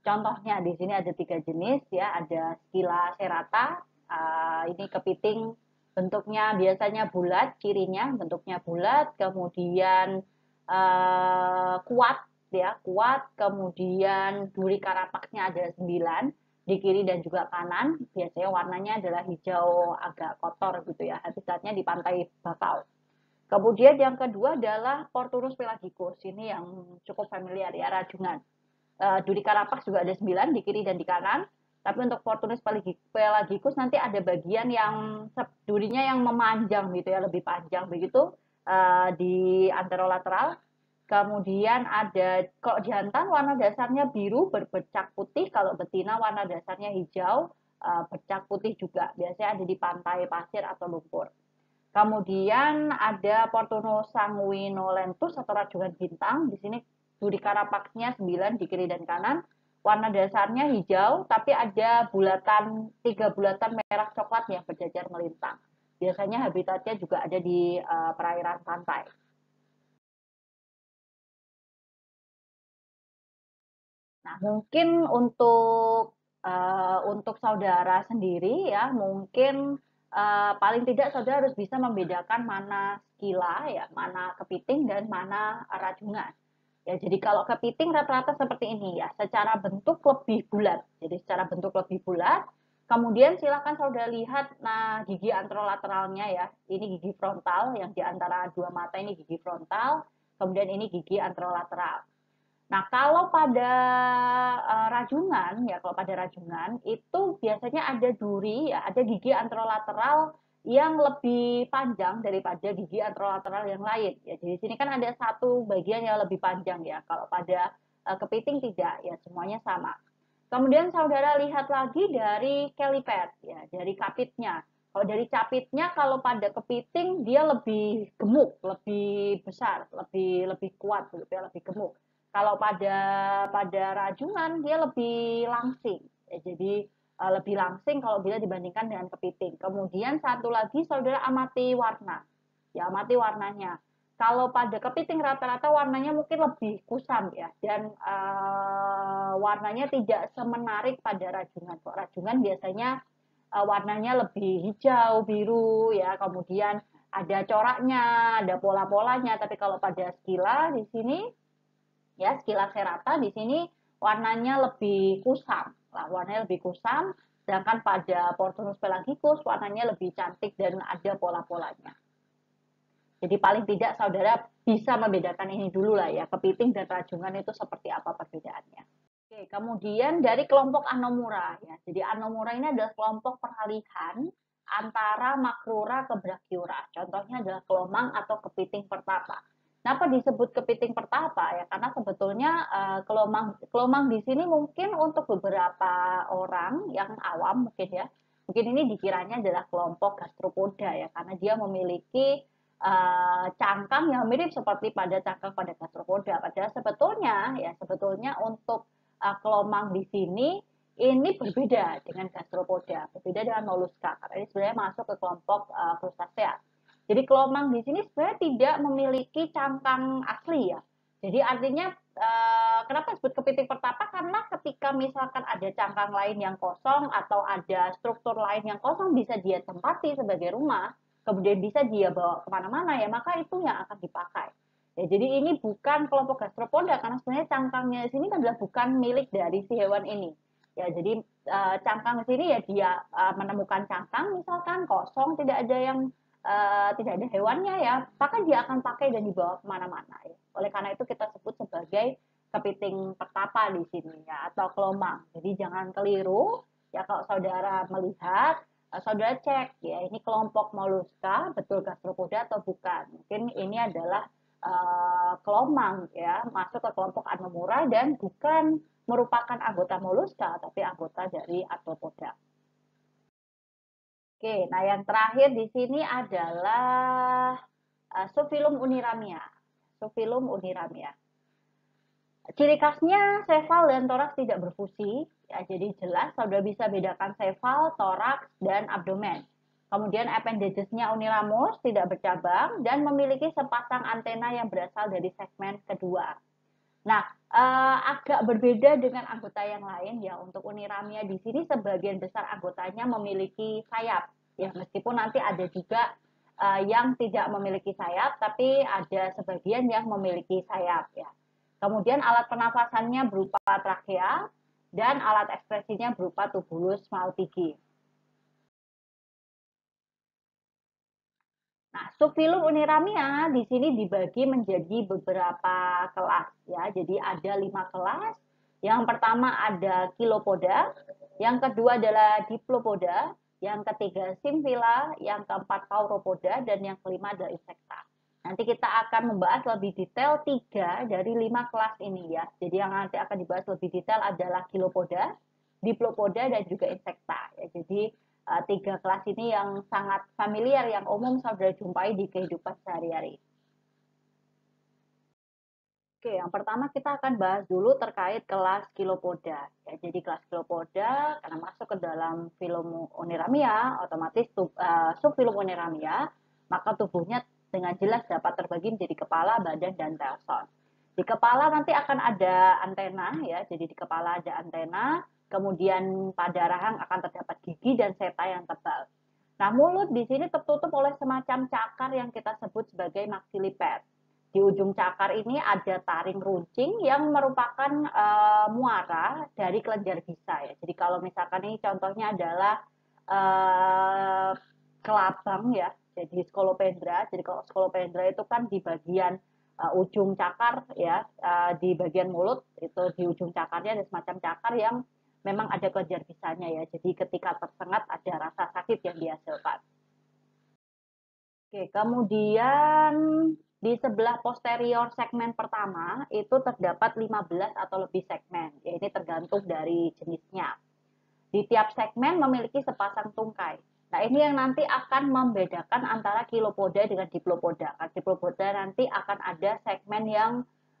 contohnya di sini ada tiga jenis ya, ada skila serata. Uh, ini kepiting bentuknya biasanya bulat, cirinya bentuknya bulat, kemudian uh, kuat ya kuat kemudian duri karapaknya ada 9 di kiri dan juga kanan. Biasanya warnanya adalah hijau agak kotor gitu ya habitatnya di pantai Bakau. Kemudian yang kedua adalah Porturus pelagicus ini yang cukup familiar ya rajungan. Uh, duri karapak juga ada 9 di kiri dan di kanan tapi untuk Portunus pelagicus nanti ada bagian yang durinya yang memanjang gitu ya lebih panjang begitu uh, di anterolateral. Kemudian ada kalau jantan warna dasarnya biru berbecak putih, kalau betina warna dasarnya hijau uh, bercak putih juga. Biasanya ada di pantai pasir atau lumpur. Kemudian ada Portunus sanguinolentus atau rajungan bintang. Di sini duri karapaknya 9 di kiri dan kanan. Warna dasarnya hijau, tapi ada bulatan tiga bulatan merah coklat yang berjajar melintang. Biasanya habitatnya juga ada di uh, perairan pantai. Nah, mungkin untuk uh, untuk saudara sendiri ya, mungkin uh, paling tidak saudara harus bisa membedakan mana skila ya, mana kepiting dan mana rajungan. Ya, jadi kalau kepiting rata-rata seperti ini ya, secara bentuk lebih bulat. Jadi secara bentuk lebih bulat, Kemudian silakan saudara lihat nah gigi anterolateralnya ya. Ini gigi frontal yang di antara dua mata ini gigi frontal, kemudian ini gigi anterolateral. Nah, kalau pada uh, rajungan ya, kalau pada rajungan itu biasanya ada duri ya, ada gigi anterolateral yang lebih panjang daripada gigi anterolateral yang lain. Ya, jadi sini kan ada satu bagian yang lebih panjang ya. Kalau pada uh, kepiting tidak ya, semuanya sama. Kemudian saudara lihat lagi dari kelipet, ya, dari kapitnya. Kalau dari capitnya, kalau pada kepiting dia lebih gemuk, lebih besar, lebih lebih kuat, lebih, ya, lebih gemuk. Kalau pada pada rajungan dia lebih langsing, ya, jadi uh, lebih langsing kalau bila dibandingkan dengan kepiting. Kemudian satu lagi saudara amati warna, ya amati warnanya. Kalau pada kepiting rata-rata warnanya mungkin lebih kusam ya dan uh, warnanya tidak semenarik pada rajungan. Kok rajungan biasanya uh, warnanya lebih hijau, biru ya, kemudian ada coraknya, ada pola-polanya. Tapi kalau pada skila di sini ya skila serata di sini warnanya lebih kusam. Nah, warnanya lebih kusam, sedangkan pada Portunus pelagicus warnanya lebih cantik dan ada pola-polanya. Jadi paling tidak saudara bisa membedakan ini dulu lah ya, kepiting dan rajungan itu seperti apa perbedaannya. Oke, kemudian dari kelompok Anomura ya. Jadi Anomura ini adalah kelompok peralihan antara makrura ke brachiura. Contohnya adalah kelomang atau kepiting pertapa. Kenapa disebut kepiting pertapa ya? Karena sebetulnya uh, kelomang kelomang di sini mungkin untuk beberapa orang yang awam mungkin ya, mungkin ini dikiranya adalah kelompok gastropoda ya, karena dia memiliki uh, cangkang yang mirip seperti pada cangkang pada gastropoda. Padahal sebetulnya ya sebetulnya untuk uh, kelomang di sini ini berbeda dengan gastropoda, berbeda dengan mollusca karena ini sebenarnya masuk ke kelompok uh. Jadi kelomang di sini sebenarnya tidak memiliki cangkang asli ya. Jadi artinya uh, kenapa disebut kepiting pertapa? Karena ketika misalkan ada cangkang lain yang kosong atau ada struktur lain yang kosong bisa dia tempati sebagai rumah, kemudian bisa dia bawa ke mana-mana ya, maka itu yang akan dipakai. Ya, jadi ini bukan kelompok gastropoda karena sebenarnya cangkangnya di sini adalah bukan milik dari si hewan ini. Ya, jadi uh, cangkang di sini ya dia uh, menemukan cangkang misalkan kosong tidak ada yang uh, tidak ada hewannya ya, maka dia akan pakai dan dibawa ke mana-mana ya. Oleh karena itu kita sebut sebagai kepiting pertapa di sini ya atau kelomang. Jadi jangan keliru ya kalau saudara melihat uh, saudara cek ya ini kelompok moluska betul gastropoda atau bukan. Mungkin ini adalah uh, kelomang ya masuk ke kelompok anomura dan bukan merupakan anggota moluska tapi anggota dari arthropoda. Oke, nah yang terakhir di sini adalah uh, uniramia. Suphilum uniramia. Ciri khasnya sefal dan toraks tidak berfusi, ya, jadi jelas sudah bisa bedakan sefal, toraks, dan abdomen. Kemudian appendagesnya uniramus tidak bercabang dan memiliki sepasang antena yang berasal dari segmen kedua. Nah, uh, agak berbeda dengan anggota yang lain ya. Untuk Uniramia di sini sebagian besar anggotanya memiliki sayap. Ya, meskipun nanti ada juga uh, yang tidak memiliki sayap, tapi ada sebagian yang memiliki sayap ya. Kemudian alat pernafasannya berupa trakea dan alat ekspresinya berupa tubulus malpighi. Nah, subfilum Uniramia di sini dibagi menjadi beberapa kelas ya. Jadi ada lima kelas. Yang pertama ada kilopoda, yang kedua adalah diplopoda, yang ketiga simfila, yang keempat pauropoda, dan yang kelima adalah insekta. Nanti kita akan membahas lebih detail tiga dari lima kelas ini ya. Jadi yang nanti akan dibahas lebih detail adalah kilopoda, diplopoda, dan juga insekta. Ya, jadi uh, tiga kelas ini yang sangat familiar, yang umum saudara jumpai di kehidupan sehari-hari. Oke, yang pertama kita akan bahas dulu terkait kelas kilopoda. Ya, jadi kelas kilopoda karena masuk ke dalam filum Uniramia, otomatis tub, uh, subfilum Uniramia, maka tubuhnya dengan jelas dapat terbagi menjadi kepala, badan, dan telson. Di kepala nanti akan ada antena ya, jadi di kepala ada antena, Kemudian pada rahang akan terdapat gigi dan seta yang tebal. Nah, mulut di sini tertutup oleh semacam cakar yang kita sebut sebagai maxilliped. Di ujung cakar ini ada taring runcing yang merupakan e, muara dari kelenjar bisa ya. Jadi kalau misalkan ini contohnya adalah e, kelabang ya, jadi skolopendra. Jadi kalau skolopendra itu kan di bagian uh, ujung cakar ya uh, di bagian mulut itu di ujung cakarnya ada semacam cakar yang memang ada kelenjar bisanya ya. Jadi ketika tersengat ada rasa sakit yang dihasilkan. Oke, kemudian di sebelah posterior segmen pertama itu terdapat 15 atau lebih segmen. Ya, ini tergantung dari jenisnya. Di tiap segmen memiliki sepasang tungkai. Nah, ini yang nanti akan membedakan antara kilopoda dengan diplopoda. Karena diplopoda nanti akan ada segmen yang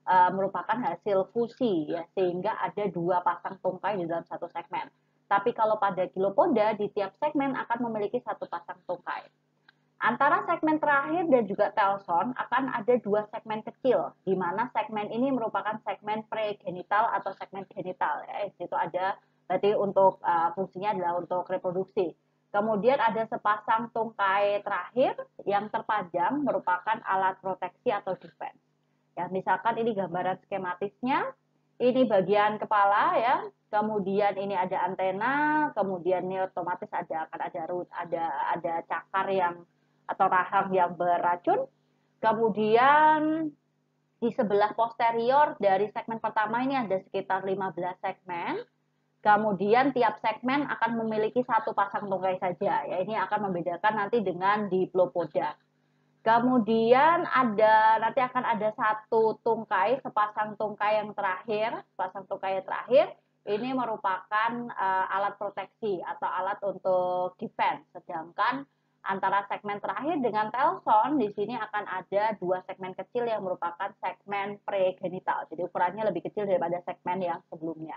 uh, merupakan hasil fusi ya sehingga ada dua pasang tungkai di dalam satu segmen. Tapi kalau pada kilopoda di tiap segmen akan memiliki satu pasang tungkai. Antara segmen terakhir dan juga telson akan ada dua segmen kecil, di mana segmen ini merupakan segmen pregenital atau segmen genital. Ya. Itu ada berarti untuk uh, fungsinya adalah untuk reproduksi. Kemudian ada sepasang tungkai terakhir yang terpanjang merupakan alat proteksi atau defense. Ya, misalkan ini gambaran skematisnya. ini bagian kepala ya, kemudian ini ada antena, kemudian ini otomatis ada akan ada root, ada ada cakar yang atau rahang yang beracun. Kemudian di sebelah posterior dari segmen pertama ini ada sekitar 15 segmen. Kemudian tiap segmen akan memiliki satu pasang tungkai saja. Ya, ini akan membedakan nanti dengan diplopoda. Kemudian ada nanti akan ada satu tungkai, sepasang tungkai yang terakhir, sepasang tungkai yang terakhir ini merupakan uh, alat proteksi atau alat untuk defense. Sedangkan antara segmen terakhir dengan telson di sini akan ada dua segmen kecil yang merupakan segmen pregenital. Jadi ukurannya lebih kecil daripada segmen yang sebelumnya.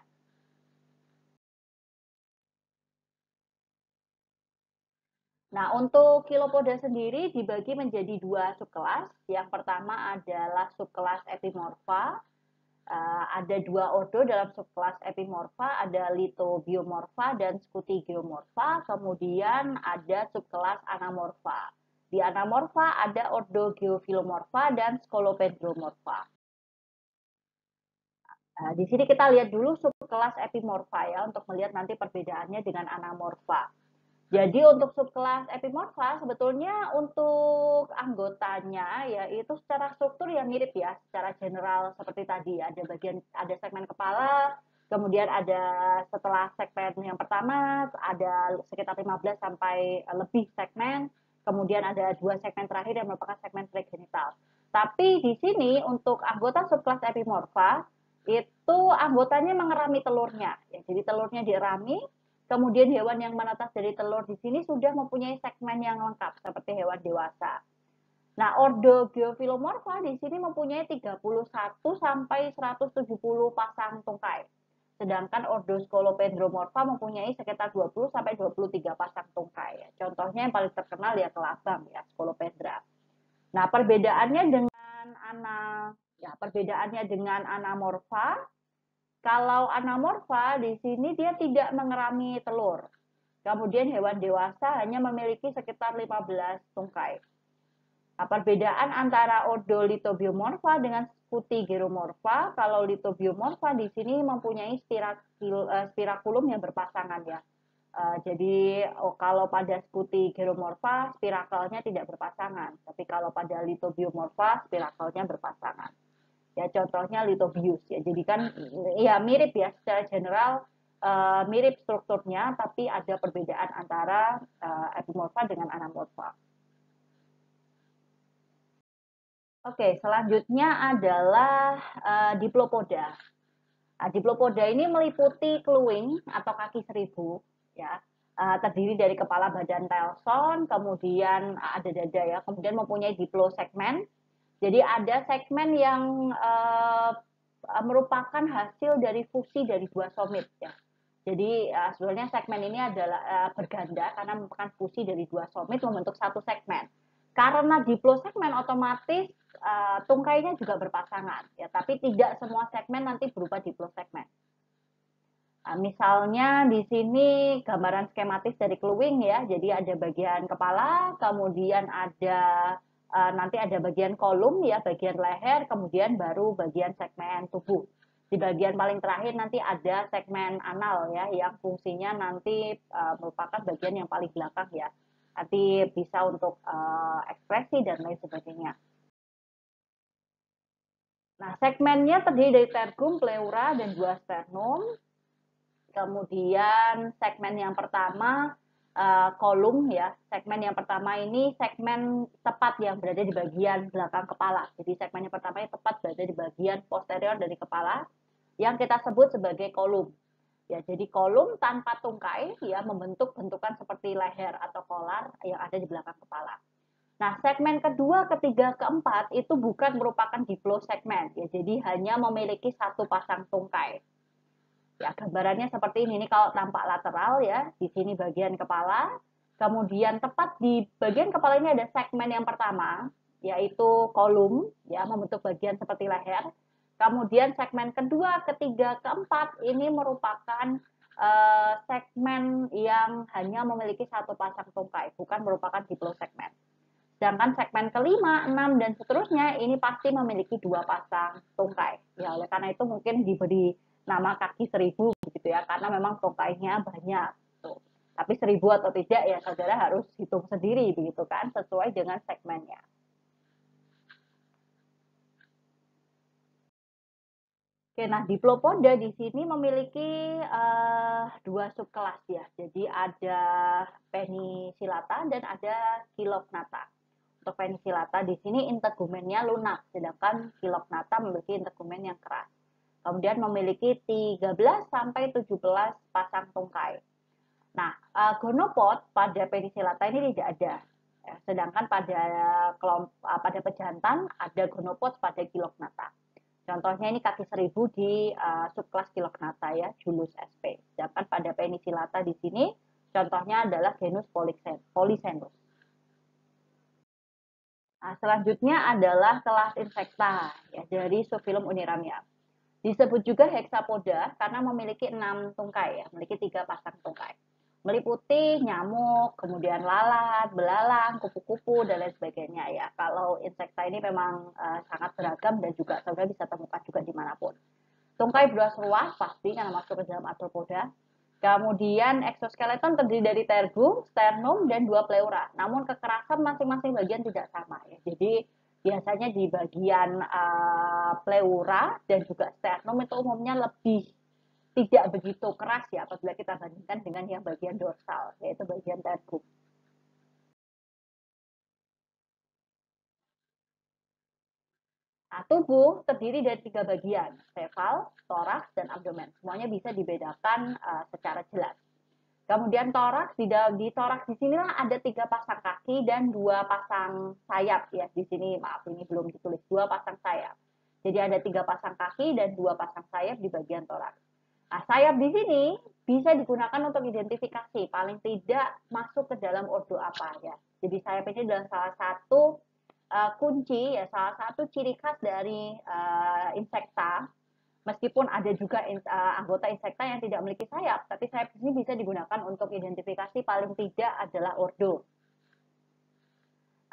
Nah, untuk kilopoda sendiri dibagi menjadi dua subkelas. Yang pertama adalah subkelas epimorpha. Uh, ada dua ordo dalam subkelas epimorpha, ada lithobiomorpha dan scutigeomorpha. Kemudian ada subkelas anamorpha. Di anamorpha ada ordo geofilomorpha dan scolopendromorpha. Nah, di sini kita lihat dulu subkelas epimorpha ya untuk melihat nanti perbedaannya dengan anamorpha. Jadi untuk subkelas epimorpha sebetulnya untuk anggotanya ya itu secara struktur yang mirip ya, secara general seperti tadi ada bagian ada segmen kepala, kemudian ada setelah segmen yang pertama ada sekitar 15 sampai lebih segmen, kemudian ada dua segmen terakhir yang merupakan segmen pregenital. Tapi di sini untuk anggota subkelas epimorpha itu anggotanya mengerami telurnya, ya, jadi telurnya dirami, Kemudian hewan yang menetas dari telur di sini sudah mempunyai segmen yang lengkap seperti hewan dewasa. Nah, ordo Geophilomorpha di sini mempunyai 31 sampai 170 pasang tungkai. Sedangkan ordo Scolopendromorpha mempunyai sekitar 20 sampai 23 pasang tungkai. Contohnya yang paling terkenal ya kelabang ya, Scolopendra. Nah, perbedaannya dengan ana ya perbedaannya dengan anamorpha kalau anamorfa di sini dia tidak mengerami telur. Kemudian hewan dewasa hanya memiliki sekitar 15 tungkai. Nah, perbedaan antara ordo lithobiomorpha dengan Scutigeromorpha, kalau lithobiomorpha di sini mempunyai spirakul, uh, spirakulum yang berpasangan ya. Uh, jadi oh, kalau pada Scutigeromorpha spirakelnya tidak berpasangan, tapi kalau pada lithobiomorpha spirakelnya berpasangan ya contohnya lithobius ya jadi kan ya mirip ya secara general uh, mirip strukturnya tapi ada perbedaan antara uh, epimorfa dengan anamorfa. Oke, selanjutnya adalah uh, diplopoda. Nah, diplopoda ini meliputi cluing atau kaki seribu, ya, uh, terdiri dari kepala badan telson, kemudian ada dada ya, kemudian mempunyai diplosegmen, jadi ada segmen yang uh, merupakan hasil dari fusi dari dua somit ya. Jadi uh, sebenarnya segmen ini adalah uh, berganda karena merupakan fusi dari dua somit membentuk satu segmen. Karena diplosegmen otomatis uh, tungkainya juga berpasangan ya, tapi tidak semua segmen nanti berupa diplosegmen. Nah, misalnya di sini gambaran skematis dari cluing ya, jadi ada bagian kepala, kemudian ada uh, nanti ada bagian kolum ya, bagian leher, kemudian baru bagian segmen tubuh. Di bagian paling terakhir nanti ada segmen anal ya, yang fungsinya nanti uh, merupakan bagian yang paling belakang ya. Nanti bisa untuk uh, ekspresi dan lain sebagainya. Nah, segmennya terdiri dari tergum, pleura, dan dua sternum. Kemudian segmen yang pertama uh, kolom ya. Segmen yang pertama ini segmen tepat yang berada di bagian belakang kepala. Jadi segmen yang pertama ini tepat berada di bagian posterior dari kepala yang kita sebut sebagai kolom. Ya, jadi kolom tanpa tungkai ya membentuk bentukan seperti leher atau kolar yang ada di belakang kepala. Nah, segmen kedua, ketiga, keempat itu bukan merupakan segmen ya. Jadi hanya memiliki satu pasang tungkai. Ya, gambarannya seperti ini. Ini kalau tampak lateral ya, di sini bagian kepala. Kemudian tepat di bagian kepala ini ada segmen yang pertama, yaitu kolom, ya, membentuk bagian seperti leher. Kemudian segmen kedua, ketiga, keempat ini merupakan uh, segmen yang hanya memiliki satu pasang tungkai, bukan merupakan diplosegmen. Sedangkan segmen kelima, enam, dan seterusnya ini pasti memiliki dua pasang tungkai. Ya, oleh karena itu mungkin diberi nama kaki seribu gitu ya, karena memang tungkainya banyak. Tuh. Tapi seribu atau tidak ya saudara harus hitung sendiri begitu kan, sesuai dengan segmennya. Oke, nah diplopoda di sini memiliki uh, dua subkelas ya. Jadi ada penisilata dan ada kilognata. Untuk penisilata di sini integumennya lunak, sedangkan kilognata memiliki integumen yang keras. Kemudian memiliki 13 sampai 17 pasang tungkai. Nah, uh, gonopod pada penisilata ini tidak ada. Ya, sedangkan pada kelompok uh, pada pejantan ada gonopod pada kilognata. Contohnya ini kaki seribu di uh, subkelas Kilognata ya, Julus sp. Sedangkan pada Penicillata di sini contohnya adalah genus Polysenus. Nah, selanjutnya adalah kelas insekta ya, dari subfilum Uniramia. Disebut juga hexapoda karena memiliki enam tungkai ya, memiliki tiga pasang tungkai meliputi nyamuk, kemudian lalat, belalang, kupu-kupu, dan lain sebagainya ya. Kalau insekta ini memang uh, sangat beragam dan juga saudara bisa temukan juga di mana pun. Tungkai beruas ruas pasti karena masuk ke dalam arthropoda. Kemudian eksoskeleton terdiri dari tergum, sternum, dan dua pleura. Namun kekerasan masing-masing bagian tidak sama ya. Jadi biasanya di bagian uh, pleura dan juga sternum itu umumnya lebih tidak begitu keras ya apabila kita bandingkan dengan yang bagian dorsal, yaitu bagian tergum. Nah, tubuh terdiri dari tiga bagian, sefal, toraks, dan abdomen. Semuanya bisa dibedakan uh, secara jelas. Kemudian toraks, di, di toraks di sinilah ada tiga pasang kaki dan dua pasang sayap ya. Di sini maaf ini belum ditulis dua pasang sayap. Jadi ada tiga pasang kaki dan dua pasang sayap di bagian toraks. Nah, sayap di sini bisa digunakan untuk identifikasi, paling tidak masuk ke dalam ordo apa ya. Jadi sayap ini adalah salah satu uh, kunci ya, salah satu ciri khas dari uh, insekta. Meskipun ada juga uh, anggota insekta yang tidak memiliki sayap, tapi sayap ini bisa digunakan untuk identifikasi paling tidak adalah ordo.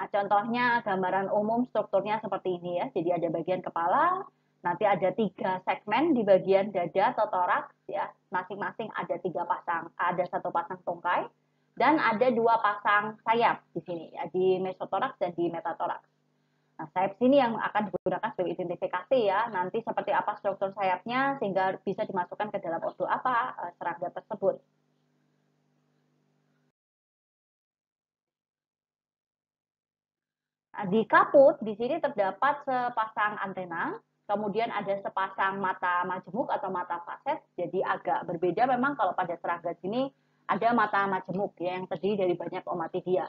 Nah, contohnya gambaran umum strukturnya seperti ini ya. Jadi ada bagian kepala, Nanti ada tiga segmen di bagian dada atau toraks ya, masing-masing ada tiga pasang, ada satu pasang tungkai dan ada dua pasang sayap di sini ya, di mesotoraks dan di metatoraks. Nah, sayap sini yang akan digunakan sebagai identifikasi ya, nanti seperti apa struktur sayapnya sehingga bisa dimasukkan ke dalam ordo apa eh, serangga tersebut. Nah, di kaput di sini terdapat sepasang antena Kemudian ada sepasang mata majemuk atau mata faset. Jadi agak berbeda memang kalau pada serangga sini ada mata majemuk ya yang terdiri dari banyak omatidia.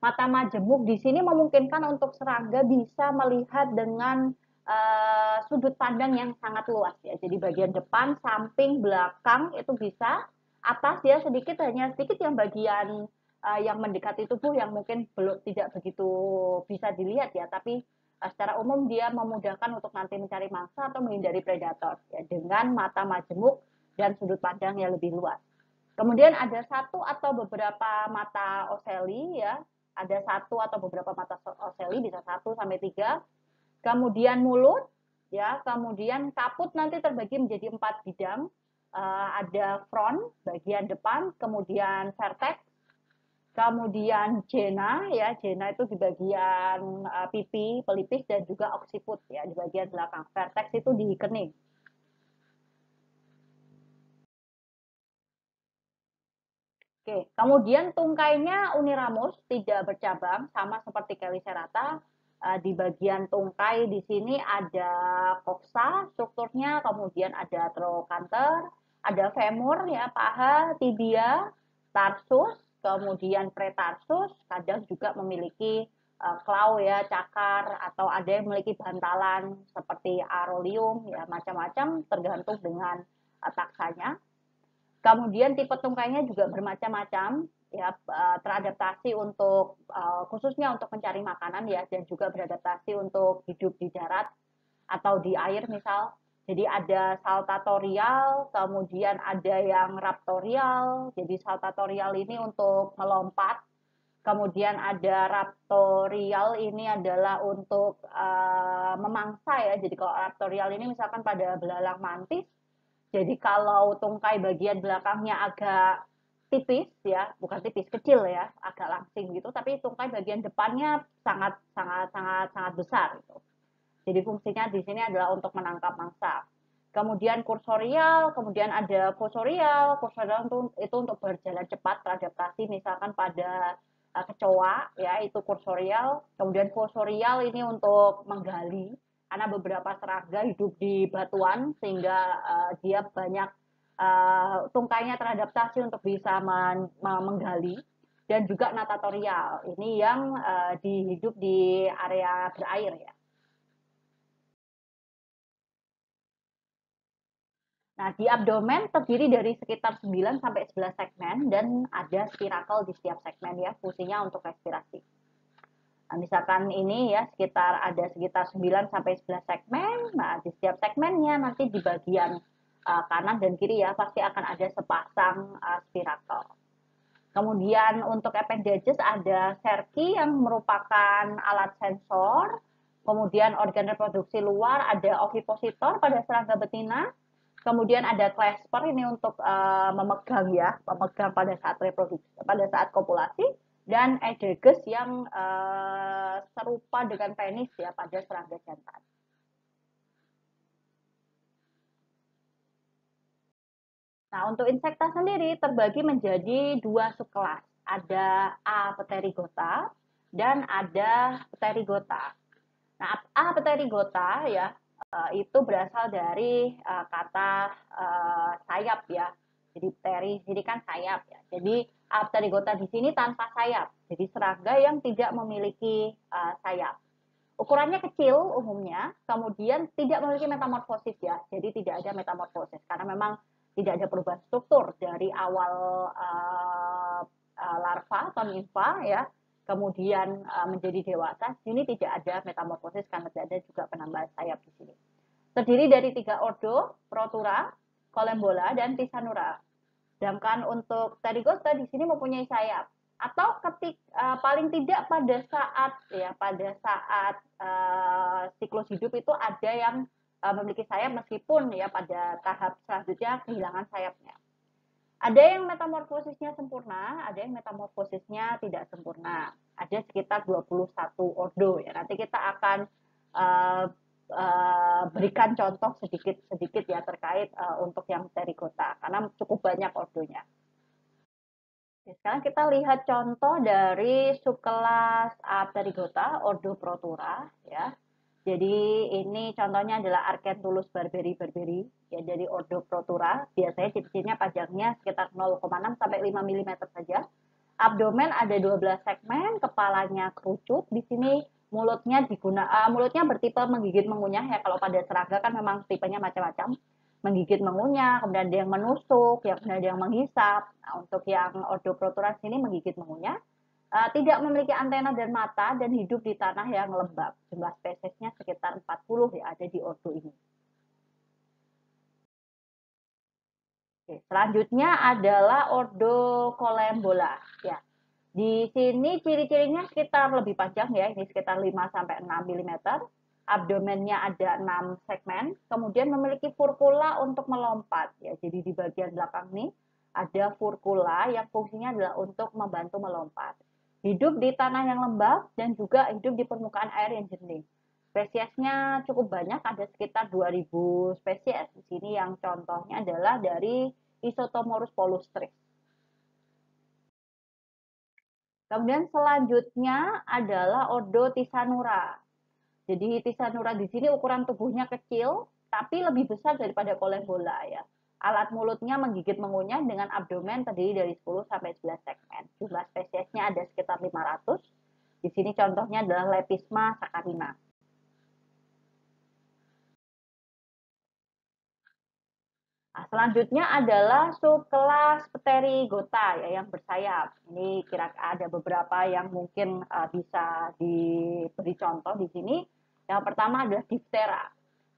Mata majemuk di sini memungkinkan untuk serangga bisa melihat dengan uh, sudut pandang yang sangat luas ya. Jadi bagian depan, samping, belakang itu bisa. Atas ya sedikit hanya sedikit yang bagian uh, yang mendekati tubuh yang mungkin belum tidak begitu bisa dilihat ya, tapi Eh, secara umum dia memudahkan untuk nanti mencari mangsa atau menghindari predator ya, dengan mata majemuk dan sudut pandang yang lebih luas. Kemudian ada satu atau beberapa mata oseli ya, ada satu atau beberapa mata oseli bisa satu sampai tiga. Kemudian mulut ya, kemudian kaput nanti terbagi menjadi empat bidang. Uh, ada front bagian depan, kemudian vertex, Kemudian jena ya, jena itu di bagian uh, pipi, pelipis dan juga oksiput ya di bagian belakang. Vertex itu di kening. Oke, kemudian tungkainya uniramus tidak bercabang sama seperti Kelicerata. Uh, di bagian tungkai di sini ada koksa strukturnya, kemudian ada trochanter, ada femur ya, paha, tibia, tarsus, kemudian pretarsus kadang juga memiliki uh, klau ya, cakar atau ada yang memiliki bantalan seperti arolium ya macam-macam tergantung dengan uh, taksanya. Kemudian tipe tungkainya juga bermacam-macam ya uh, teradaptasi untuk uh, khususnya untuk mencari makanan ya dan juga beradaptasi untuk hidup di darat atau di air misal jadi ada saltatorial, kemudian ada yang raptorial. Jadi saltatorial ini untuk melompat, Kemudian ada raptorial ini adalah untuk uh, memangsa ya. Jadi kalau raptorial ini misalkan pada belalang mantis, jadi kalau tungkai bagian belakangnya agak tipis ya, bukan tipis, kecil ya, agak langsing gitu, tapi tungkai bagian depannya sangat sangat sangat sangat besar gitu. Jadi fungsinya di sini adalah untuk menangkap mangsa. Kemudian kursorial, kemudian ada fosorial. Kursorial itu, itu untuk berjalan cepat beradaptasi misalkan pada uh, kecoa ya itu kursorial kemudian fosorial ini untuk menggali karena beberapa serangga hidup di batuan sehingga uh, dia banyak uh, tungkainya teradaptasi untuk bisa men, menggali dan juga natatorial ini yang uh, dihidup di area berair ya Nah, di abdomen terdiri dari sekitar 9 sampai 11 segmen dan ada spirakel di setiap segmen ya, fungsinya untuk respirasi. Nah, misalkan ini ya sekitar ada sekitar 9 sampai 11 segmen. Nah, di setiap segmennya nanti di bagian uh, kanan dan kiri ya pasti akan ada sepasang uh. Kemudian untuk appendages ada serki yang merupakan alat sensor. Kemudian organ reproduksi luar ada ovipositor pada serangga betina Kemudian ada clasper ini untuk uh, memegang ya, memegang pada saat reproduksi, pada saat kopulasi dan edeges yang uh, serupa dengan penis ya pada serangga jantan. Nah, untuk insekta sendiri terbagi menjadi dua subkelas. Ada A. pterigota dan ada pterigota. Nah, A. pterigota ya uh, itu berasal dari uh, kata sayap ya. Jadi pteri jadi kan sayap ya. Jadi Apterigota di sini tanpa sayap. Jadi serangga yang tidak memiliki uh, sayap. Ukurannya kecil umumnya, kemudian tidak memiliki metamorfosis ya. Jadi tidak ada metamorfosis karena memang tidak ada perubahan struktur dari awal uh, uh, larva atau nimfa ya kemudian uh, menjadi dewasa, sini tidak ada metamorfosis karena tidak ada juga penambahan sayap di sini. Terdiri dari tiga ordo, Protura, Kolembola, dan Tisanura. Sedangkan untuk Pterygota di sini mempunyai sayap. Atau ketik uh, paling tidak pada saat ya pada saat uh, siklus hidup itu ada yang uh, memiliki sayap meskipun ya pada tahap selanjutnya kehilangan sayapnya. Ada yang metamorfosisnya sempurna, ada yang metamorfosisnya tidak sempurna. Ada sekitar 21 ordo ya. Nanti kita akan uh, uh, berikan contoh sedikit-sedikit ya terkait uh, untuk yang terikota karena cukup banyak ordonya. Sekarang kita lihat contoh dari subkelas Apterygota, Ordo Protura ya. Jadi ini contohnya adalah Arcentulus barberi barberi ya dari Ordo Protura. Biasanya ciri-cirinya panjangnya sekitar 0,6 sampai 5 mm saja. Abdomen ada 12 segmen, kepalanya kerucut. Di sini mulutnya diguna uh, mulutnya bertipe menggigit mengunyah ya. Kalau pada serangga kan memang tipenya macam-macam. Menggigit mengunyah, kemudian ada yang menusuk, ya kemudian ada yang menghisap. Nah, untuk yang Ordo Protura sini menggigit mengunyah uh, tidak memiliki antena dan mata dan hidup di tanah yang lembab. Jumlah spesiesnya sekitar 40 ya ada di ordo ini. Oke, selanjutnya adalah ordo Colembola ya. Di sini ciri-cirinya sekitar lebih panjang ya, ini sekitar 5 sampai 6 mm. Abdomennya ada 6 segmen, kemudian memiliki furkula untuk melompat ya. Jadi di bagian belakang nih ada furkula yang fungsinya adalah untuk membantu melompat hidup di tanah yang lembab dan juga hidup di permukaan air yang jernih. Spesiesnya cukup banyak, ada sekitar 2000 spesies. Di sini yang contohnya adalah dari Isotomorus polustris. Kemudian selanjutnya adalah Ordo Tisanura. Jadi Tisanura di sini ukuran tubuhnya kecil, tapi lebih besar daripada kolembola ya. Alat mulutnya menggigit mengunyah dengan abdomen terdiri dari 10 sampai 11 segmen. Jumlah spesiesnya ada sekitar 500. Di sini contohnya adalah Lepisma saccharina. Nah, selanjutnya adalah subkelas Pterygota ya yang bersayap. Ini kira ada beberapa yang mungkin uh, bisa diberi contoh di sini. Yang pertama adalah diftera.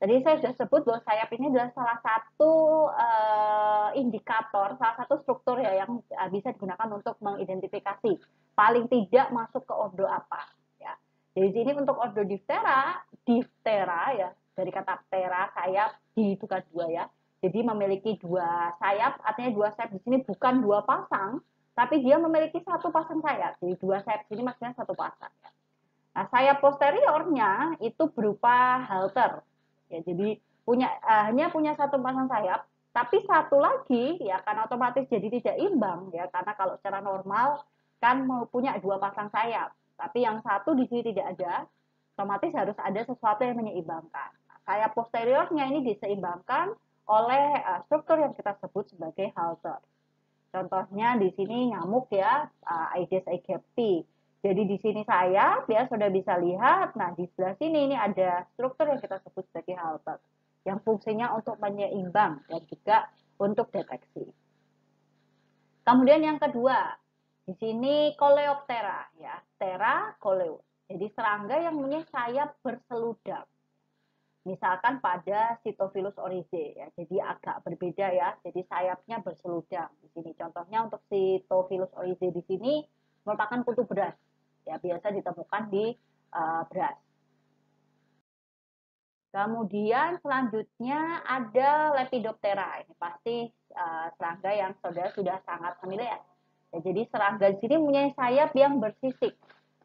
Tadi saya sudah sebut bahwa sayap ini adalah salah satu uh, indikator, salah satu struktur ya yang uh, bisa digunakan untuk mengidentifikasi paling tidak masuk ke ordo apa ya. Jadi sini untuk ordo diftera, diftera ya dari kata ptera sayap di kan dua ya. Jadi memiliki dua sayap, artinya dua sayap di sini bukan dua pasang, tapi dia memiliki satu pasang sayap. Jadi dua sayap di sini maksudnya satu pasang. Nah, sayap posteriornya itu berupa halter. Ya, jadi punya uh, hanya punya satu pasang sayap, tapi satu lagi ya kan otomatis jadi tidak imbang ya karena kalau secara normal kan mau punya dua pasang sayap, tapi yang satu di sini tidak ada, otomatis harus ada sesuatu yang menyeimbangkan. Nah, sayap posteriornya ini diseimbangkan oleh uh, struktur yang kita sebut sebagai halter. Contohnya di sini nyamuk ya, uh, Aedes aegypti. Jadi di sini sayap ya sudah bisa lihat. Nah di sebelah sini ini ada struktur yang kita sebut sebagai halter yang fungsinya untuk menyeimbang dan juga untuk deteksi. Kemudian yang kedua, di sini Coleoptera ya, Tera coleus. Jadi serangga yang punya sayap berseludar. Misalkan pada Sitophilus orize ya, jadi agak berbeda ya. Jadi sayapnya berseludar di sini. Contohnya untuk Sitophilus orize di sini merupakan kutu beras. Ya, biasa ditemukan di uh, beras. Kemudian selanjutnya ada Lepidoptera. Ini pasti uh, serangga yang saudara sudah sangat familiar. Ya, jadi serangga di sini punya sayap yang bersisik.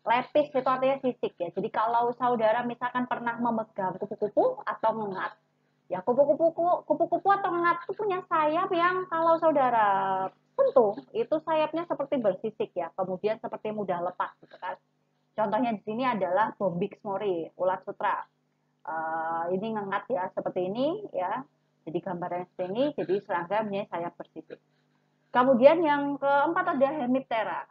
Lepis itu artinya sisik ya. Jadi kalau saudara misalkan pernah memegang kupu-kupu atau ngengat, ya kupu-kupu kupu-kupu atau ngengat itu punya sayap yang kalau saudara sentuh itu sayapnya seperti bersisik ya. Kemudian seperti mudah lepas gitu kan. Contohnya di sini adalah Bombix mori, ulat sutra uh, ini ngengat ya seperti ini ya. Jadi gambarnya seperti ini, jadi serangga punya sayap bersisik. Kemudian yang keempat ada hemiptera.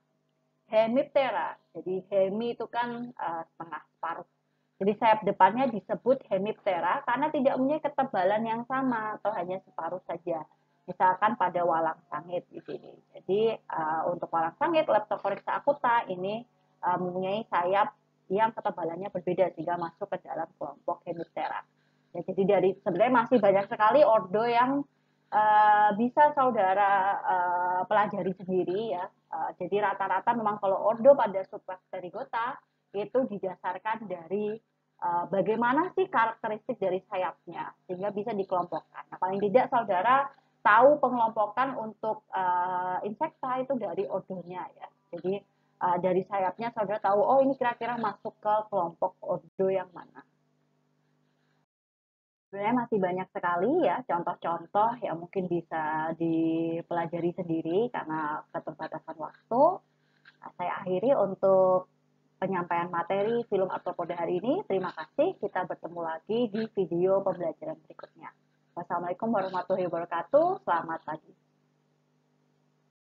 Hemiptera, jadi hemi itu kan uh, setengah separuh. Jadi sayap depannya disebut hemiptera karena tidak mempunyai ketebalan yang sama atau hanya separuh saja. Misalkan pada walang sangit di sini. Jadi uh, untuk walang sangit Leptocoryxa acuta ini uh, mempunyai sayap yang ketebalannya berbeda sehingga masuk ke dalam kelompok Hemiptera. Ya, jadi dari sebenarnya masih banyak sekali ordo yang uh, bisa saudara uh, pelajari sendiri ya. Uh, jadi rata-rata memang kalau ordo pada subpterigota itu didasarkan dari uh, bagaimana sih karakteristik dari sayapnya sehingga bisa dikelompokkan. Nah, paling tidak saudara tahu pengelompokan untuk uh, insekta itu dari ordonya ya. Jadi uh, dari sayapnya saudara tahu oh ini kira-kira masuk ke kelompok ordo yang mana. Sebenarnya masih banyak sekali ya contoh-contoh yang mungkin bisa dipelajari sendiri karena keterbatasan waktu. Nah, saya akhiri untuk penyampaian materi film arthropoda hari ini. Terima kasih. Kita bertemu lagi di video pembelajaran berikutnya. Wassalamualaikum warahmatullahi wabarakatuh. Selamat pagi.